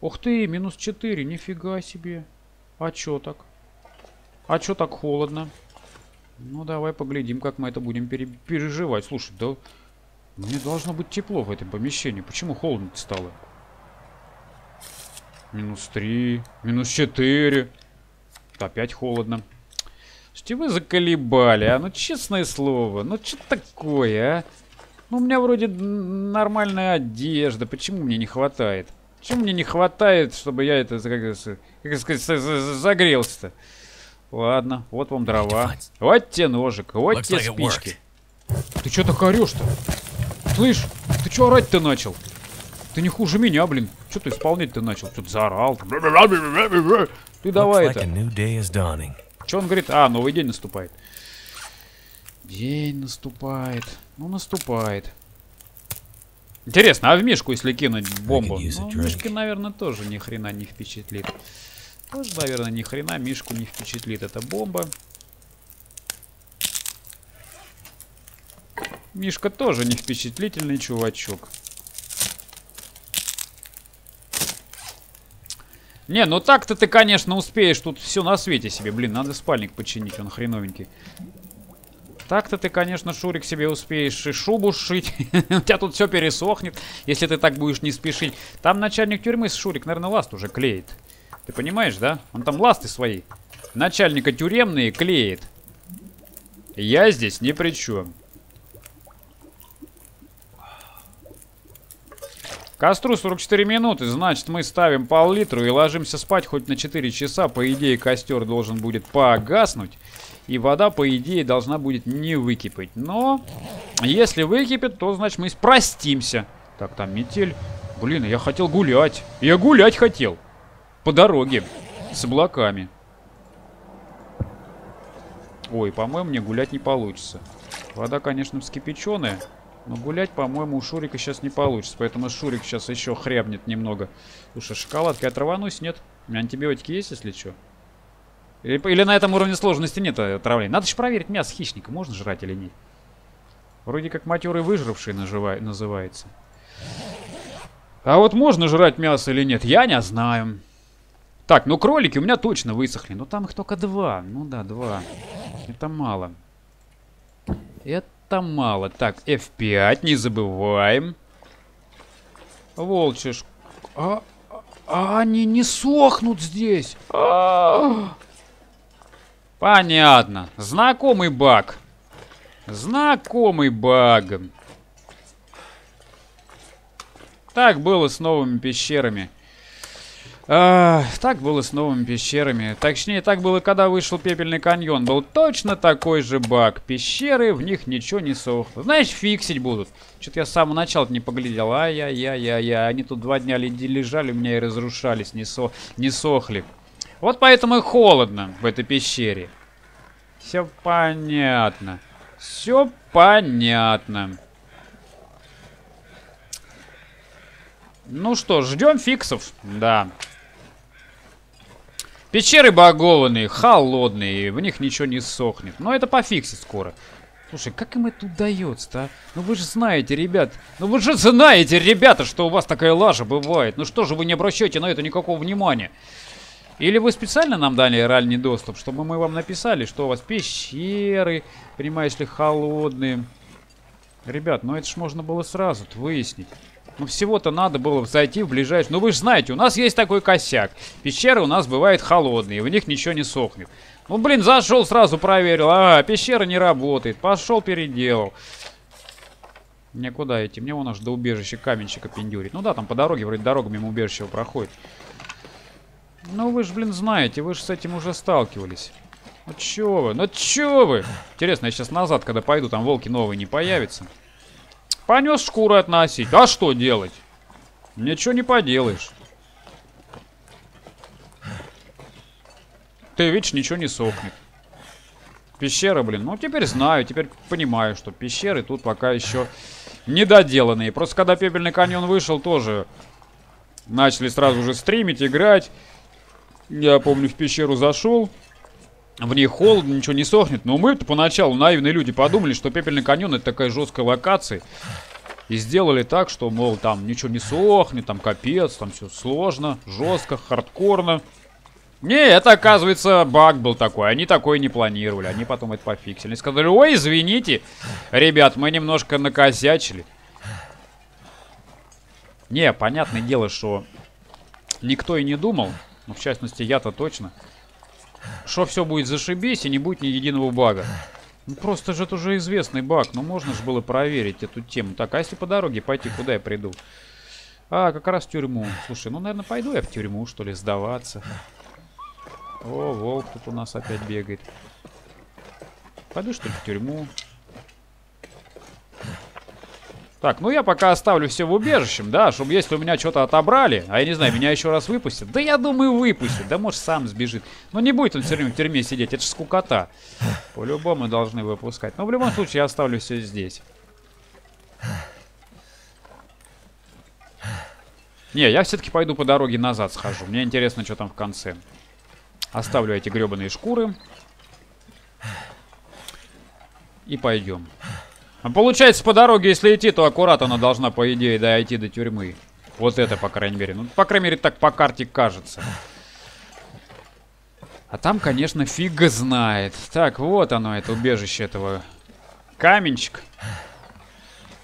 Speaker 1: Ух ты, минус 4, нифига себе. А чё так? А чё так холодно? Ну, давай поглядим, как мы это будем пере переживать. Слушай, да мне должно быть тепло в этом помещении. Почему холодно стало? Минус 3, минус 4. Опять холодно. Слушайте, вы заколебали, а? Ну, честное слово. Ну, что такое, а? Ну, у меня вроде нормальная одежда. Почему мне не хватает? Почему мне не хватает, чтобы я это, как, как сказать, загрелся-то? Ладно, вот вам дрова. Вот те ножик, вот те спички. Ты что так орешь-то? Слышь, ты что орать-то начал? Ты не хуже меня, блин. Что ты исполнять-то начал? Что-то заорал. Ты давай это. Что он говорит? А, новый день наступает. День наступает. Ну, наступает. Интересно, а в Мишку, если кинуть бомбу? Ну, Мишки, наверное, тоже ни хрена не впечатлит. Тоже, наверное, ни хрена Мишку не впечатлит эта бомба. Мишка тоже не впечатлительный чувачок. Не, ну так-то ты, конечно, успеешь тут все на свете себе. Блин, надо спальник починить, он хреновенький. Так-то ты, конечно, Шурик себе успеешь и шубу сшить. У тебя тут все пересохнет, если ты так будешь не спешить. Там начальник тюрьмы с Шурик, наверное, ласт уже клеит. Ты понимаешь, да? Он там ласты свои. Начальника тюремные клеит. Я здесь ни при чем. Костру 44 минуты, значит мы ставим пол-литру и ложимся спать хоть на 4 часа. По идее костер должен будет погаснуть. И вода, по идее, должна будет не выкипать. Но, если выкипит, то, значит, мы простимся. Так, там метель. Блин, я хотел гулять. Я гулять хотел. По дороге. С облаками. Ой, по-моему, мне гулять не получится. Вода, конечно, вскипяченая. Но гулять, по-моему, у Шурика сейчас не получится. Поэтому Шурик сейчас еще хрябнет немного. Слушай, шоколадкой отраванусь, нет? У меня антибиотики есть, если что? Или, или на этом уровне сложности нет отравления? Надо же проверить мясо хищника, можно жрать или нет. Вроде как матерый выжравший наживай, называется. А вот можно жрать мясо или нет, я не знаю. Так, ну кролики у меня точно высохли. Но там их только два. Ну да, два. Это мало. Это мало. Так, F5, не забываем. Волчиш. А, а они не сохнут здесь. А -а -а. Понятно. Знакомый баг. Знакомый баг. Так было с новыми пещерами. А, так было с новыми пещерами. Точнее, так было, когда вышел Пепельный каньон. Был точно такой же баг. Пещеры, в них ничего не сохло. Знаешь, фиксить будут. Что-то я с самого начала не поглядел. Ай-яй-яй-яй-яй. Они тут два дня лежали у меня и разрушались, не, со... не сохли. Вот поэтому и холодно в этой пещере. Все понятно. Все понятно. Ну что, ждем фиксов. Да. Пещеры багованные, холодные, в них ничего не сохнет. Но это пофиксит скоро. Слушай, как им это удается-то, а? Ну вы же знаете, ребят, ну вы же знаете, ребята, что у вас такая лажа бывает. Ну что же вы не обращаете на это никакого внимания? Или вы специально нам дали ранний доступ, чтобы мы вам написали, что у вас пещеры, понимаешь ли, холодные. Ребят, ну это ж можно было сразу выяснить. Ну, всего-то надо было зайти в ближайший... Ну, вы же знаете, у нас есть такой косяк. Пещеры у нас бывают холодные, в них ничего не сохнет. Ну, блин, зашел, сразу проверил. А, пещера не работает. Пошел, переделал. Мне куда идти? Мне вон аж до убежища каменщика пиндюрить. Ну да, там по дороге, вроде дорога мимо убежища проходит. Ну вы же, блин, знаете, вы же с этим уже сталкивались. Ну чё вы, ну чё вы? Интересно, я сейчас назад, когда пойду, там волки новые не появятся. Понес шкуру относить. А что делать? Ничего не поделаешь. Ты видишь, ничего не сохнет. Пещера, блин. Ну, теперь знаю, теперь понимаю, что пещеры тут пока еще недоделанные. Просто когда Пепельный каньон вышел, тоже начали сразу же стримить, играть. Я помню, в пещеру зашел. В ней холодно, ничего не сохнет. Но мы-то поначалу, наивные люди, подумали, что Пепельный каньон это такая жесткая локация. И сделали так, что, мол, там ничего не сохнет, там капец, там все сложно, жестко, хардкорно. Не, это, оказывается, баг был такой. Они такое не планировали. Они потом это пофиксили. Сказали, ой, извините, ребят, мы немножко накосячили. Не, понятное дело, что никто и не думал, ну, в частности, я-то точно, что все будет зашибись и не будет ни единого бага. Ну, просто же это уже известный баг, но можно же было проверить эту тему. Так, а если по дороге пойти, куда я приду? А, как раз в тюрьму. Слушай, ну, наверное, пойду я в тюрьму, что ли, сдаваться. О, волк тут у нас опять бегает. Пойду, что ли, в тюрьму. Так, ну я пока оставлю все в убежищем, да, чтобы если у меня что-то отобрали, а я не знаю, меня еще раз выпустят. Да я думаю, выпустят, да может сам сбежит. Но не будет он все время в тюрьме сидеть, это же скукота. По-любому должны выпускать. Но в любом случае я оставлю все здесь. Не, я все-таки пойду по дороге назад схожу. Мне интересно, что там в конце. Оставлю эти гребаные шкуры. И пойдем. А получается, по дороге, если идти, то аккуратно она должна, по идее, дойти до тюрьмы. Вот это, по крайней мере. Ну, по крайней мере, так по карте кажется. А там, конечно, фига знает. Так, вот оно, это убежище этого каменчик.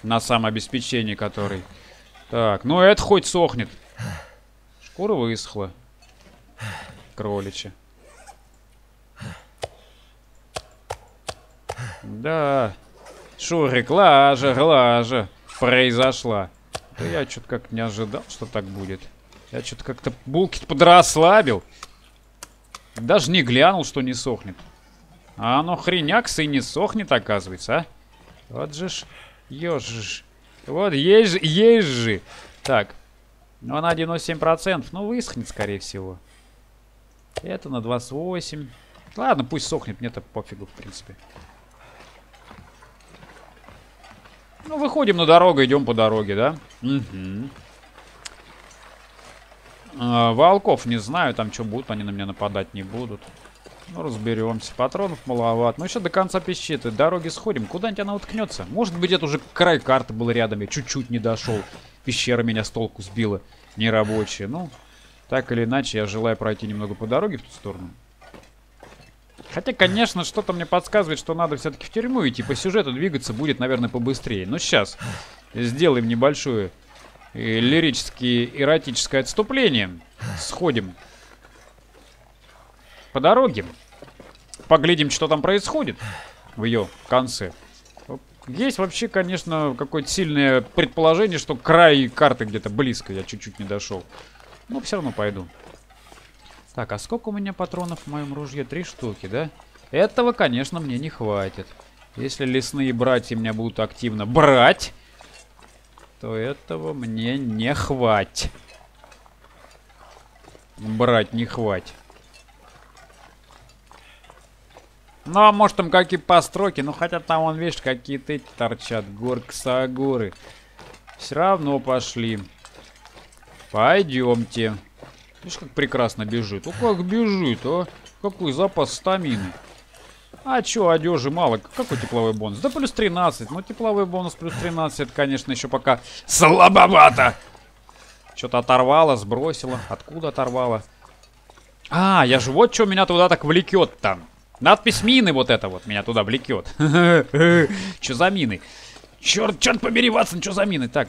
Speaker 1: На самообеспечении который. Так, ну это хоть сохнет. Шкура высохла. Кроличья. Да. Шурик, лажа, лажа. Произошла. Да я что-то как не ожидал, что так будет. Я что-то как-то булки подрасслабил. Даже не глянул, что не сохнет. А оно хренякс и не сохнет, оказывается, а? Вот же ж, ёжж. Вот, есть же, есть же. Так. Ну, на 97%. Ну, высохнет, скорее всего. Это на 28. Ладно, пусть сохнет, мне-то пофигу, в принципе. Ну, выходим на дорогу, идем по дороге, да? Угу. А, волков не знаю, там что будут, они на меня нападать не будут. Ну, разберемся. Патронов маловато. Ну, еще до конца пещеры. Дороги сходим. Куда-нибудь она уткнется. Может быть, это уже край карты был рядом. Я чуть-чуть не дошел. Пещера меня с толку сбила. Нерабочая. Ну, так или иначе, я желаю пройти немного по дороге в ту сторону. Хотя, конечно, что-то мне подсказывает, что надо все-таки в тюрьму идти. По сюжету двигаться будет, наверное, побыстрее. Но сейчас сделаем небольшое э, лирическое, эротическое отступление. Сходим по дороге. Поглядим, что там происходит в ее конце. Есть вообще, конечно, какое-то сильное предположение, что край карты где-то близко. Я чуть-чуть не дошел. Но все равно пойду. Так, а сколько у меня патронов в моем ружье? Три штуки, да? Этого, конечно, мне не хватит. Если лесные братья меня будут активно брать, то этого мне не хватит. Брать не хватит. Ну, а может там какие постройки, ну хотя там, вон, видишь, какие-то эти торчат, горксагоры. Все равно пошли. Пойдемте. Видишь, как прекрасно бежит. Ну как бежит, а? Какой запас стамины. А чё, одежи мало. Какой тепловой бонус? Да плюс 13. Ну, тепловой бонус плюс 13, это, конечно, еще пока слабовато. Что-то оторвало, сбросило. Откуда оторвало? А, я же вот что меня туда так влекет там. Надпись мины вот это вот меня туда влекет. Что за мины? Черт, черт побери, Ватсон, что за мины? Так,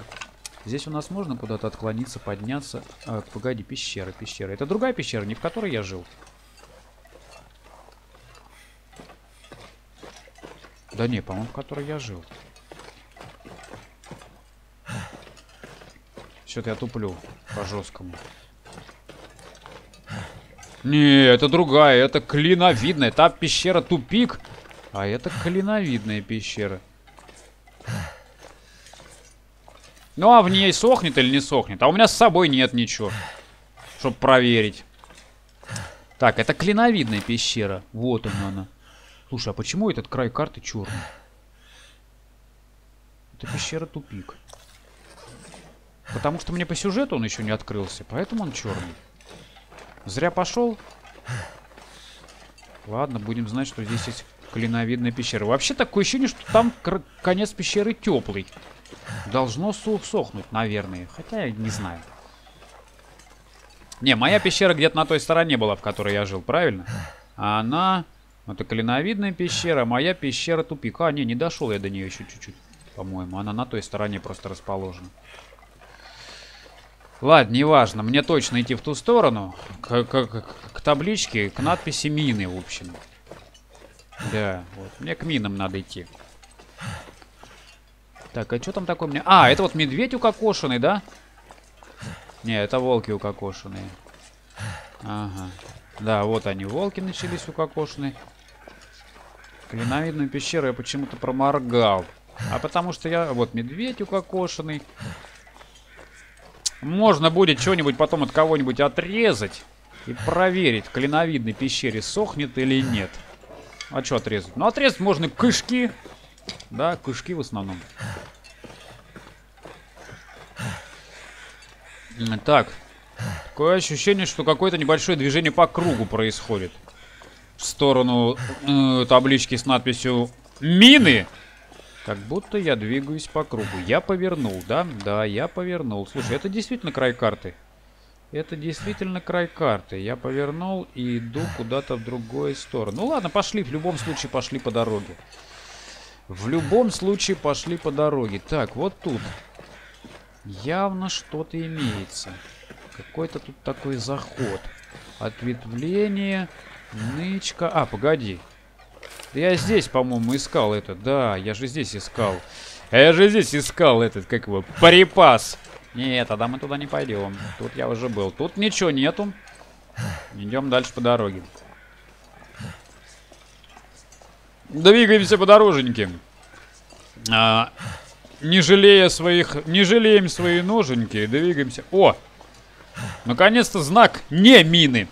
Speaker 1: здесь у нас можно куда-то отклониться, подняться. А, погоди, пещера, пещера. Это другая пещера, не в которой я жил. Да не, по-моему, в которой я жил. Что-то я туплю по жесткому. Не, это другая, это клиновидная. Та пещера тупик, а это клиновидная пещера. Ну а в ней сохнет или не сохнет? А у меня с собой нет ничего, чтобы проверить. Так, это клиновидная пещера. Вот она она. Слушай, а почему этот край карты черный? Это пещера тупик. Потому что мне по сюжету он еще не открылся, поэтому он черный. Зря пошел. Ладно, будем знать, что здесь есть клиновидная пещера. Вообще такое ощущение, что там конец пещеры теплый. Должно сохнуть, наверное. Хотя я не знаю. Не, моя пещера где-то на той стороне была, в которой я жил, правильно? А она... Это клиновидная пещера, моя пещера тупик. А, не, не дошел я до нее еще чуть-чуть, по-моему. Она на той стороне просто расположена. Ладно, неважно. Мне точно идти в ту сторону. К, к, к, к табличке, к надписи мины, в общем. Да, вот. Мне к минам надо идти. Так, а что там такое мне? А, это вот медведь укокошенный, да? Не, это волки укокошенные. Ага. Да, вот они, волки начались укокошенные. Клиновидную пещеру я почему-то проморгал. А потому что я... Вот медведь укокошенный. Можно будет что-нибудь потом от кого-нибудь отрезать и проверить, в клиновидной пещере сохнет или нет. А что отрезать? Ну, отрезать можно кышки. Да, кышки в основном. Так. Такое ощущение, что какое-то небольшое движение по кругу происходит. В сторону э, таблички с надписью «Мины». Как будто я двигаюсь по кругу. Я повернул, да? Да, я повернул. Слушай, это действительно край карты. Это действительно край карты. Я повернул и иду куда-то в другую сторону. Ну ладно, пошли. В любом случае пошли по дороге. В любом случае пошли по дороге. Так, вот тут. Явно что-то имеется. Какой-то тут такой заход. Ответвление. Нычка. А, погоди. Я здесь, по-моему, искал это. Да, я же здесь искал. Я же здесь искал этот, как его, припас. Нет, тогда мы туда не пойдем. Тут я уже был. Тут ничего нету. Идем дальше по дороге. Двигаемся по дороженьке. А, не жалея своих... Не жалеем свои ноженьки. Двигаемся. О! Наконец-то знак не мины.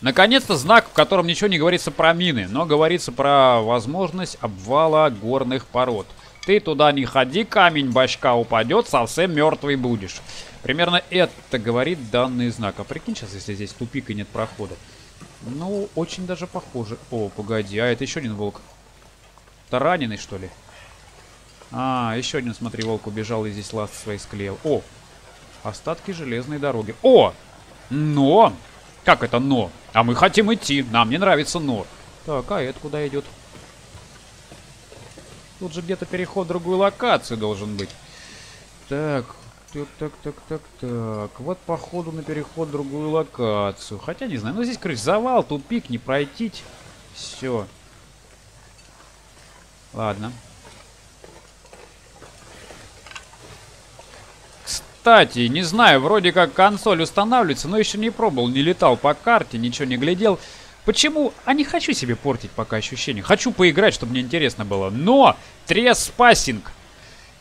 Speaker 1: Наконец-то знак, в котором ничего не говорится про мины, но говорится про возможность обвала горных пород. Ты туда не ходи, камень башка упадет, совсем мертвый будешь. Примерно это говорит данный знак. А прикинь сейчас, если здесь тупик и нет прохода. Ну, очень даже похоже. О, погоди, а это еще один волк. Это раненый, что ли? А, еще один, смотри, волк убежал и здесь ласт свои склеил. О, остатки железной дороги. О, но как это но? А мы хотим идти. Нам не нравится но. Так, а это куда идет? Тут же где-то переход в другую локацию должен быть. Так, так, так, так, так, так. Вот походу на переход в другую локацию. Хотя не знаю. Ну здесь, короче, завал, тупик, не пройти. Все. Ладно. Кстати, не знаю, вроде как консоль устанавливается, но еще не пробовал, не летал по карте, ничего не глядел. Почему? А не хочу себе портить пока ощущения. Хочу поиграть, чтобы мне интересно было. No! Trespassing!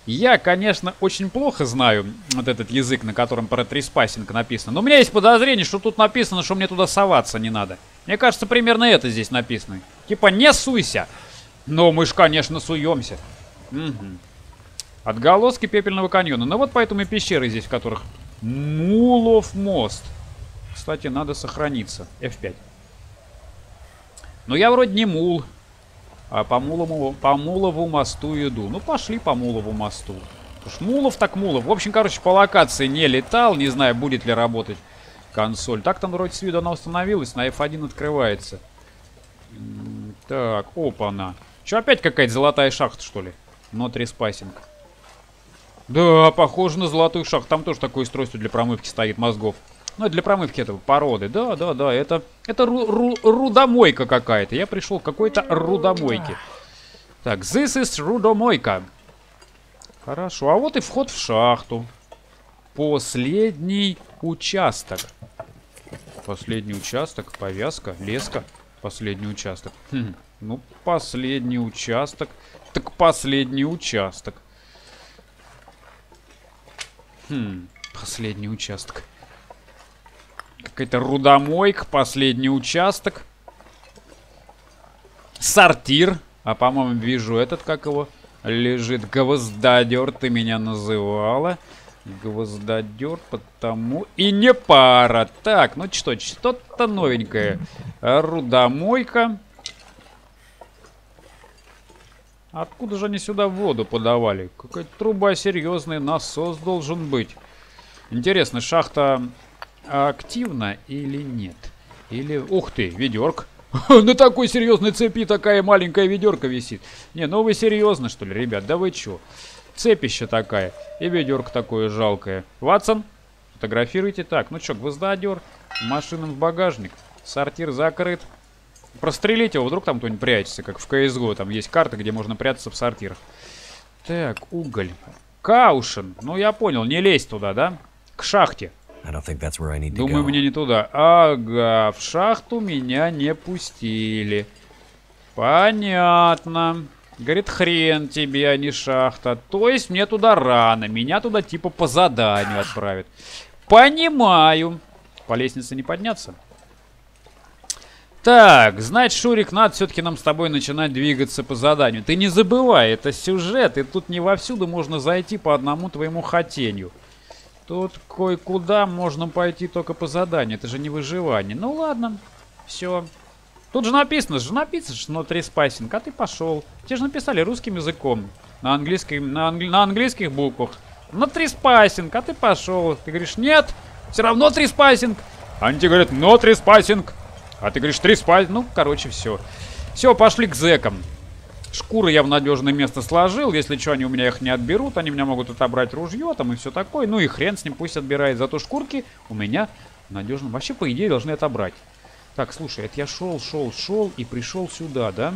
Speaker 1: Я, конечно, очень плохо знаю вот этот язык, на котором про trespassing написано. Но у меня есть подозрение, что тут написано, что мне туда соваться не надо. Мне кажется, примерно это здесь написано. Типа, не суйся. Но мы ж, конечно, суемся. Угу. Отголоски пепельного каньона. Ну вот поэтому и пещеры здесь, в которых... Мулов мост. Кстати, надо сохраниться. F5. Но я вроде не мул. А по Мулову, по Мулову мосту иду. Ну, пошли по Мулову мосту. Уж Мулов так Мулов. В общем, короче, по локации не летал. Не знаю, будет ли работать консоль. Так там вроде с виду она установилась. На F1 открывается. Так, опа-на. Что, опять какая-то золотая шахта, что ли? No trespassing. Да, похоже на золотую шахту. Там тоже такое устройство для промывки стоит мозгов. Ну, для промывки этого породы. Да, да, да. Это, это ру ру рудомойка какая-то. Я пришел к какой-то рудомойке. Так, this is рудомойка. Хорошо, а вот и вход в шахту. Последний участок. Последний участок, повязка, леска. Последний участок. Хм, ну, последний участок. Так последний участок. Хм, последний участок. Какая-то рудомойка, последний участок. Сортир. А, по-моему, вижу этот, как его, лежит. Гвоздодер ты меня называла. Гвоздодер, потому... И не пара. Так, ну что, что-то новенькое. Рудомойка. Откуда же они сюда воду подавали? Какая-то труба серьезная, насос должен быть. Интересно, шахта активна или нет? Или... Ух ты, ведерк. На такой серьезной цепи такая маленькая ведерка висит. Не, ну вы серьезно, что ли, ребят? Да вы чё? Цепища такая. И ведерко такое жалкое. Ватсон, фотографируйте. Так, ну чё, гвоздодер. Машина в багажник. Сортир закрыт. Прострелите его, вдруг там кто-нибудь прячется, как в CSGO. Там есть карта, где можно прятаться в сортирах. Так, уголь. Каушен. Ну, я понял, не лезь туда, да? К шахте. Думаю, мне не туда. Ага, в шахту меня не пустили. Понятно. Говорит, хрен тебе, а не шахта. То есть мне туда рано. Меня туда типа по заданию отправят. Понимаю. По лестнице не подняться? Так, значит, Шурик, надо все-таки нам с тобой начинать двигаться по заданию. Ты не забывай, это сюжет, и тут не вовсюду можно зайти по одному твоему хотению. Тут кое-куда можно пойти только по заданию. Это же не выживание. Ну ладно, все. Тут же написано, же написано, что no trespassing, а ты пошел. Те же написали русским языком. На, английском, на, англи, на английских буквах. No trespassing, а ты пошел. Ты говоришь, нет, все равно trespassing. Они тебе говорят, no trespassing. А ты говоришь, trespassing. Ну, короче, все. Все, пошли к зэкам. Шкуры я в надежное место сложил. Если что, они у меня их не отберут. Они меня могут отобрать ружье там и все такое. Ну и хрен с ним, пусть отбирает. Зато шкурки у меня надежно. Вообще, по идее, должны отобрать. Так, слушай, это я шел, шел, шел и пришел сюда, да?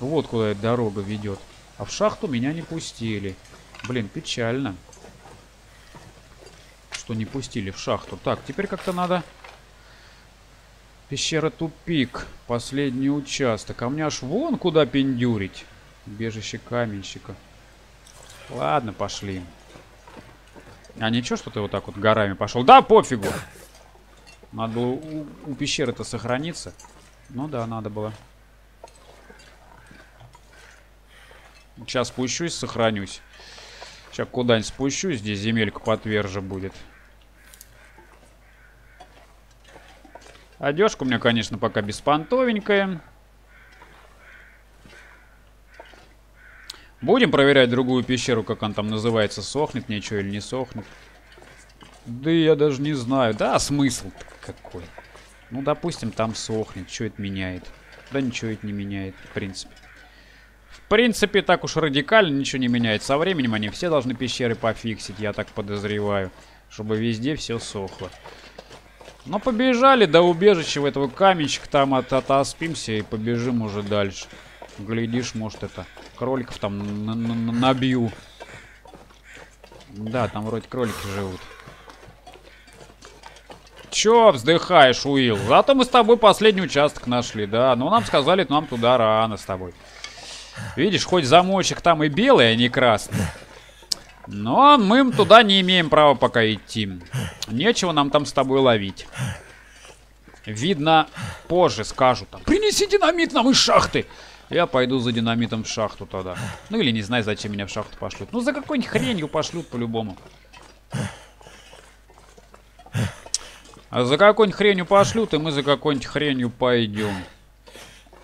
Speaker 1: Вот куда эта дорога ведет. А в шахту меня не пустили. Блин, печально. Что не пустили в шахту. Так, теперь как-то надо... Пещера тупик. Последний участок. А мне аж вон куда пиндюрить. Бежище каменщика. Ладно, пошли. А ничего, что ты вот так вот горами пошел? Да, пофигу. Надо было у, у пещеры-то сохраниться. Ну да, надо было. Сейчас спущусь, сохранюсь. Сейчас куда-нибудь спущусь, здесь земелька потверже будет. Одежка у меня, конечно, пока беспонтовенькая. Будем проверять другую пещеру, как она там называется, сохнет ничего или не сохнет. Да я даже не знаю. Да, смысл какой. Ну, допустим, там сохнет. Что это меняет? Да ничего это не меняет, в принципе. В принципе, так уж радикально ничего не меняет. Со временем они все должны пещеры пофиксить, я так подозреваю. Чтобы везде все сохло. Но побежали до убежища в этого каменщика, там от отоспимся и побежим уже дальше. Глядишь, может это кроликов там набью. Да, там вроде кролики живут. Чё вздыхаешь, Уилл? Зато мы с тобой последний участок нашли, да. Но нам сказали, нам туда рано с тобой. Видишь, хоть замочек там и белый, а не красный. Но мы туда не имеем права пока идти. Нечего нам там с тобой ловить. Видно, позже скажут. Принеси динамит нам из шахты. Я пойду за динамитом в шахту тогда. Ну или не знаю, зачем меня в шахту пошлют. Ну за какой-нибудь хренью пошлют по-любому. А за какой-нибудь хренью пошлют, и мы за какой-нибудь хренью пойдем.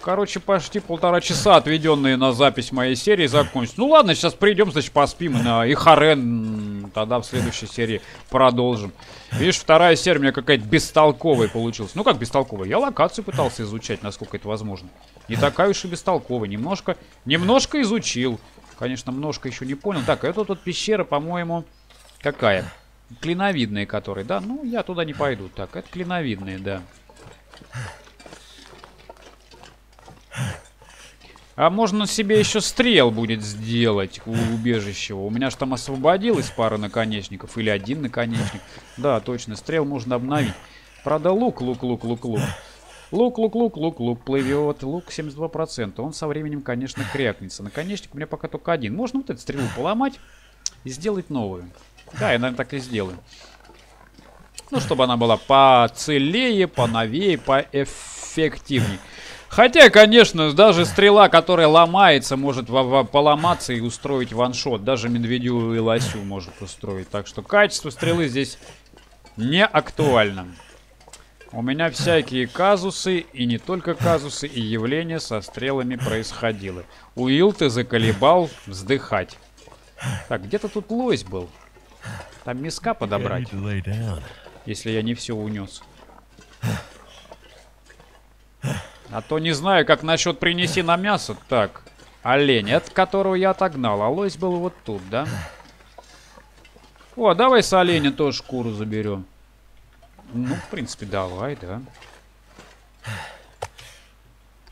Speaker 1: Короче, почти полтора часа, отведенные на запись моей серии, закончатся. Ну ладно, сейчас придем, значит, поспим. На... И Харен тогда в следующей серии продолжим. Видишь, вторая серия у меня какая-то бестолковая получилась. Ну как бестолковая? Я локацию пытался изучать, насколько это возможно. Не такая уж и бестолковая. Немножко, немножко изучил. Конечно, немножко еще не понял. Так, это тут пещера, по-моему, какая? Клиновидные, которые, да? Ну, я туда не пойду. Так, это клиновидные, да. А можно себе еще стрел будет сделать у убежищего. У меня же там освободилась пара наконечников. Или один наконечник. Да, точно, стрел можно обновить. Правда, лук, лук, лук, лук, лук. Лук, лук, лук, лук, лук плывет. Лук 72%. Он со временем, конечно, крякнется. Наконечник у меня пока только один. Можно вот эту стрелу поломать и сделать новую. Да, я, наверное, так и сделаю. Ну, чтобы она была поцелее, поновее, поэффективнее. Хотя, конечно, даже стрела, которая ломается, может поломаться и устроить ваншот. Даже медведю и лосю может устроить. Так что качество стрелы здесь не актуально. У меня всякие казусы, и не только казусы, и явления со стрелами происходило. Уилл, ты заколебал вздыхать. Так, где-то тут лось был. Там миска подобрать. Если я не все унес. А то не знаю, как насчет принеси на мясо. Так, олень, от которого я отогнал. А лось был вот тут, да? О, давай с оленя тоже шкуру заберем. Ну, в принципе, давай, да.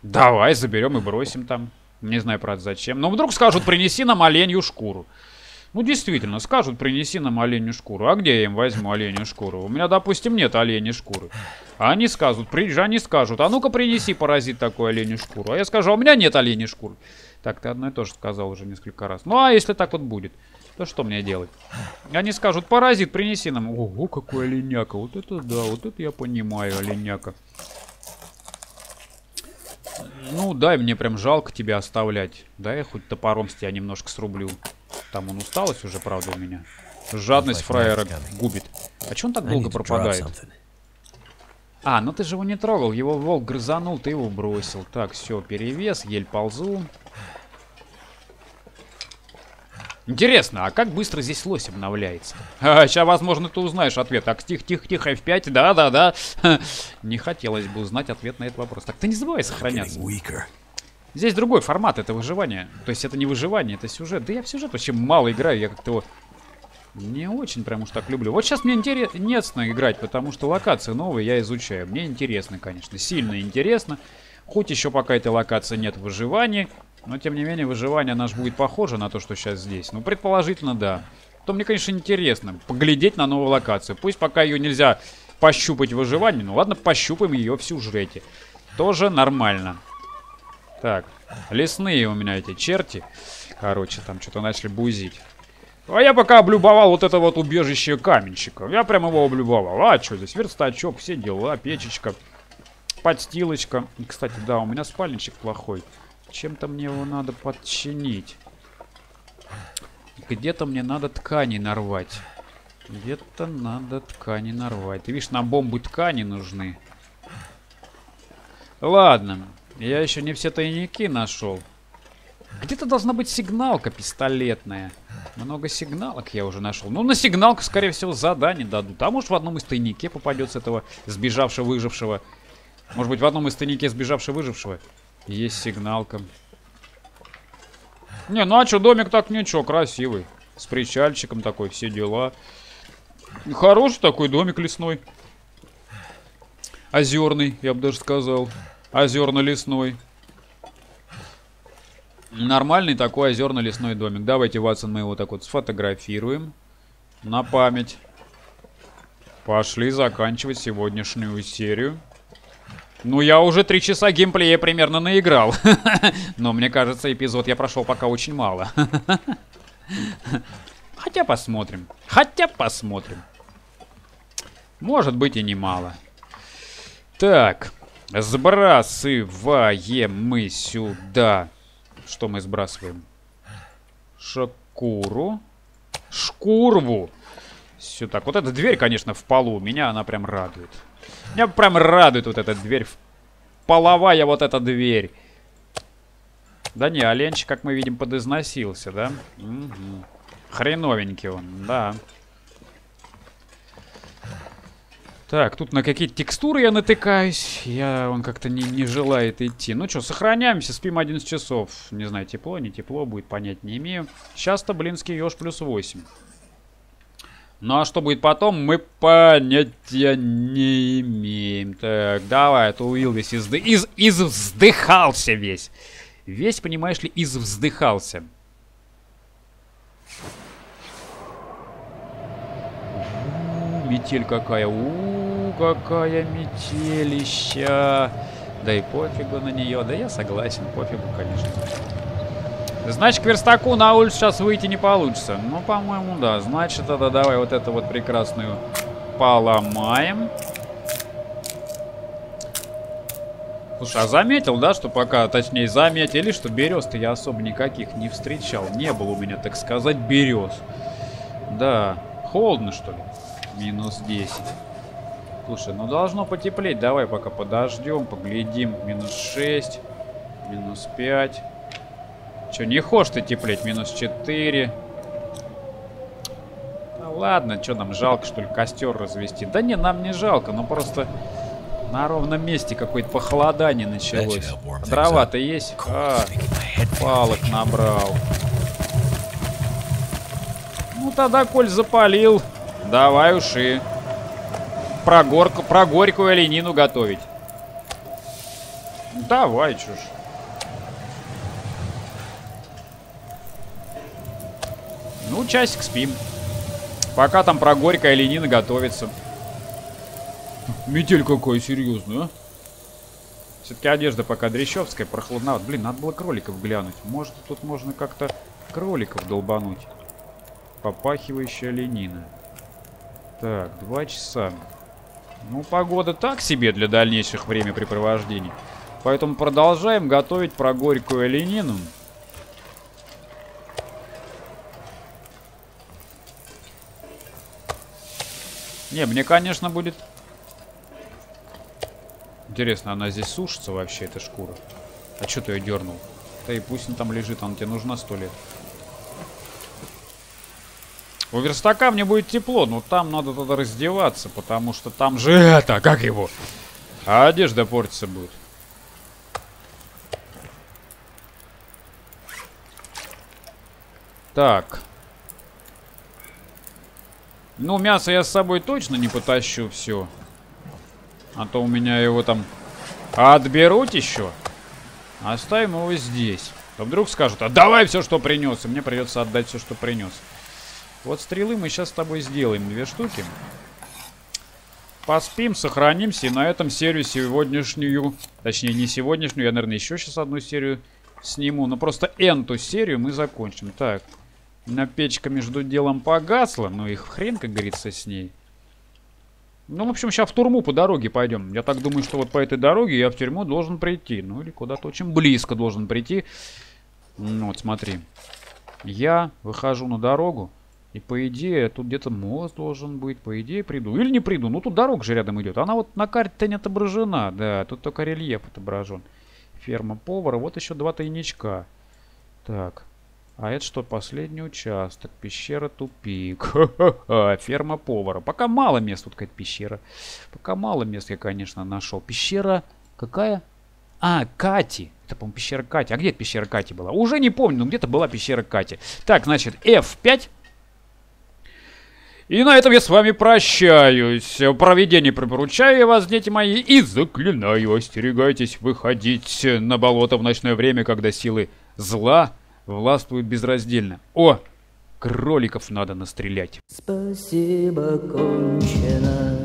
Speaker 1: Давай, заберем и бросим там. Не знаю, правда, зачем. Но вдруг скажут, принеси нам оленью шкуру. Ну, действительно, скажут, принеси нам оленью шкуру. А где я им возьму оленью шкуру? У меня, допустим, нет оленей шкуры. А они скажут, приезжай, они скажут, а ну-ка принеси, паразит, такую оленью шкуру. А я скажу, а у меня нет оленей шкуры. Так, ты одно и то же сказал уже несколько раз. Ну, а если так вот будет, то что мне делать? Они скажут, паразит, принеси нам. Ого, какой оленяка. Вот это да, вот это я понимаю, оленяка. Ну, дай, мне прям жалко тебя оставлять. Дай я хоть топором с тебя немножко срублю. Там он усталость уже, правда, у меня. Жадность фраера губит. А че он так долго пропадает? А, ну ты же его не трогал. Его волк грызанул, ты его бросил. Так, все, перевес, ель ползу. Интересно, а как быстро здесь лось обновляется? А, сейчас, возможно, ты узнаешь ответ. Так, тихо-тихо-тихо, F5, да-да-да. Не хотелось бы узнать ответ на этот вопрос. Так, ты не забывай сохраняться. Здесь другой формат, это выживание. То есть это не выживание, это сюжет. Да я в сюжет вообще мало играю, я как-то его не очень прям уж так люблю. Вот сейчас мне интересно играть, потому что локации новые я изучаю. Мне интересно, конечно, сильно интересно. Хоть еще пока этой локации нет выживания, но тем не менее выживание наш будет похоже на то, что сейчас здесь. Ну, предположительно, да. То мне, конечно, интересно поглядеть на новую локацию. Пусть пока ее нельзя пощупать выживание, ну ладно, пощупаем ее в сюжете. Тоже нормально. Так, лесные у меня эти черти. Короче, там что-то начали бузить. А я пока облюбовал вот это вот убежище каменщика. Я прям его облюбовал. А, что здесь? Верстачок, все дела, печечка, подстилочка. И, кстати, да, у меня спальничек плохой. Чем-то мне его надо подчинить. Где-то мне надо ткани нарвать. Где-то надо ткани нарвать. Ты видишь, нам бомбы ткани нужны. Ладно. Я еще не все тайники нашел. Где-то должна быть сигналка пистолетная. Много сигналок я уже нашел. Ну, на сигналку, скорее всего, задание дадут. А может, в одном из тайнике попадется этого сбежавшего, выжившего. Может быть, в одном из тайнике сбежавшего, выжившего есть сигналка. Не, ну а что, домик так ничего, красивый. С причальчиком такой, все дела. Хороший такой домик лесной. Озерный, я бы даже сказал. Озерно-лесной. Нормальный такой озерно-лесной домик. Давайте, Ватсон, мы его так вот сфотографируем. На память. Пошли заканчивать сегодняшнюю серию. Ну, я уже три часа геймплея примерно наиграл. Но мне кажется, эпизод я прошел пока очень мало. Хотя посмотрим. Хотя посмотрим. Может быть и немало. Так. Сбрасываем мы сюда. Что мы сбрасываем? Шкуру. Шкурву. Все так. Вот эта дверь, конечно, в полу. Меня она прям радует. Меня прям радует вот эта дверь. Половая вот эта дверь. Да не, оленчик, как мы видим, подизносился, да? Угу. Хреновенький он, да. Так, тут на какие-то текстуры я натыкаюсь. Я, он как-то не, не желает идти. Ну что, сохраняемся, спим 11 часов. Не знаю, тепло, не тепло, будет понять, не имею. Сейчас-то, блинский еж плюс 8. Ну а что будет потом, мы понятия не имеем. Так, давай, это Уилл весь изды... из... из вздыхался весь. Весь, понимаешь ли, извздыхался. У, Метель какая, у, какая метелища. Да и пофигу на нее, да я согласен, пофигу, конечно. Значит, к верстаку на улицу сейчас выйти не получится. Ну, по-моему, да. Значит, тогда давай вот эту вот прекрасную поломаем. Слушай, а заметил, да, что пока, точнее, заметили, что берез-то я особо никаких не встречал. Не было у меня, так сказать, берез. Да, холодно, что ли? Минус 10. Слушай, ну должно потеплеть. Давай пока подождем, поглядим. Минус 6, минус 5. Че, не хочешь ты теплеть? Минус 4. Да ладно, что нам жалко, что ли, костер развести? Да не, нам не жалко, но просто на ровном месте какое-то похолодание началось. Дрова-то есть? А, палок набрал. Ну тогда, коль запалил, давай уж и про, горку, про горькую оленину готовить. Давай, чушь. Ну, часик спим. Пока там про горькая оленина готовится. Метель какая серьезная, а? Все-таки одежда пока дрещевская, прохладноват. Блин, надо было кроликов глянуть. Может, тут можно как-то кроликов долбануть. Попахивающая оленина. Так, два часа. Ну, погода так себе для дальнейших времяпрепровождений. Поэтому продолжаем готовить про горькую оленину. Не, мне, конечно, будет... Интересно, она здесь сушится вообще, эта шкура? А что ты ее дернул? Да и пусть она там лежит, она тебе нужна сто лет. У верстака мне будет тепло, но там надо тогда раздеваться, потому что там же это, как его? А одежда портиться будет. Так. Ну, мясо я с собой точно не потащу все. А то у меня его там отберут еще. Оставим его здесь. То вдруг скажут, а давай все, что принес. И мне придется отдать все, что принес. Вот стрелы мы сейчас с тобой сделаем. Две штуки. Поспим, сохранимся. И на этом серию сегодняшнюю... Точнее, не сегодняшнюю. Я, наверное, еще сейчас одну серию сниму. Но просто эту серию мы закончим. Так. На печка между делом погасла. Ну, их хрен, как говорится, с ней. Ну, в общем, сейчас в турму по дороге пойдем. Я так думаю, что вот по этой дороге я в тюрьму должен прийти. Ну, или куда-то очень близко должен прийти. Ну, вот, смотри. Я выхожу на дорогу. И по идее, тут где-то мост должен быть. По идее, приду. Или не приду. Ну, тут дорога же рядом идет. Она вот на карте-то не отображена. Да, тут только рельеф отображен. Ферма повара. Вот еще два тайничка. Так. А это что? Последний участок. Пещера тупик. Ферма повара. Пока мало мест тут какая-то пещера. Пока мало мест я, конечно, нашел. Пещера какая? А, Кати. Это, по-моему, пещера Кати. А где пещера Кати была? Уже не помню, но где-то была пещера Кати. Так, значит, F5. И на этом я с вами прощаюсь. Проведение припоручаю вас, дети мои, и заклинаю, остерегайтесь выходить на болото в ночное время, когда силы зла властвуют безраздельно. О, кроликов надо настрелять.
Speaker 4: Спасибо, кончено.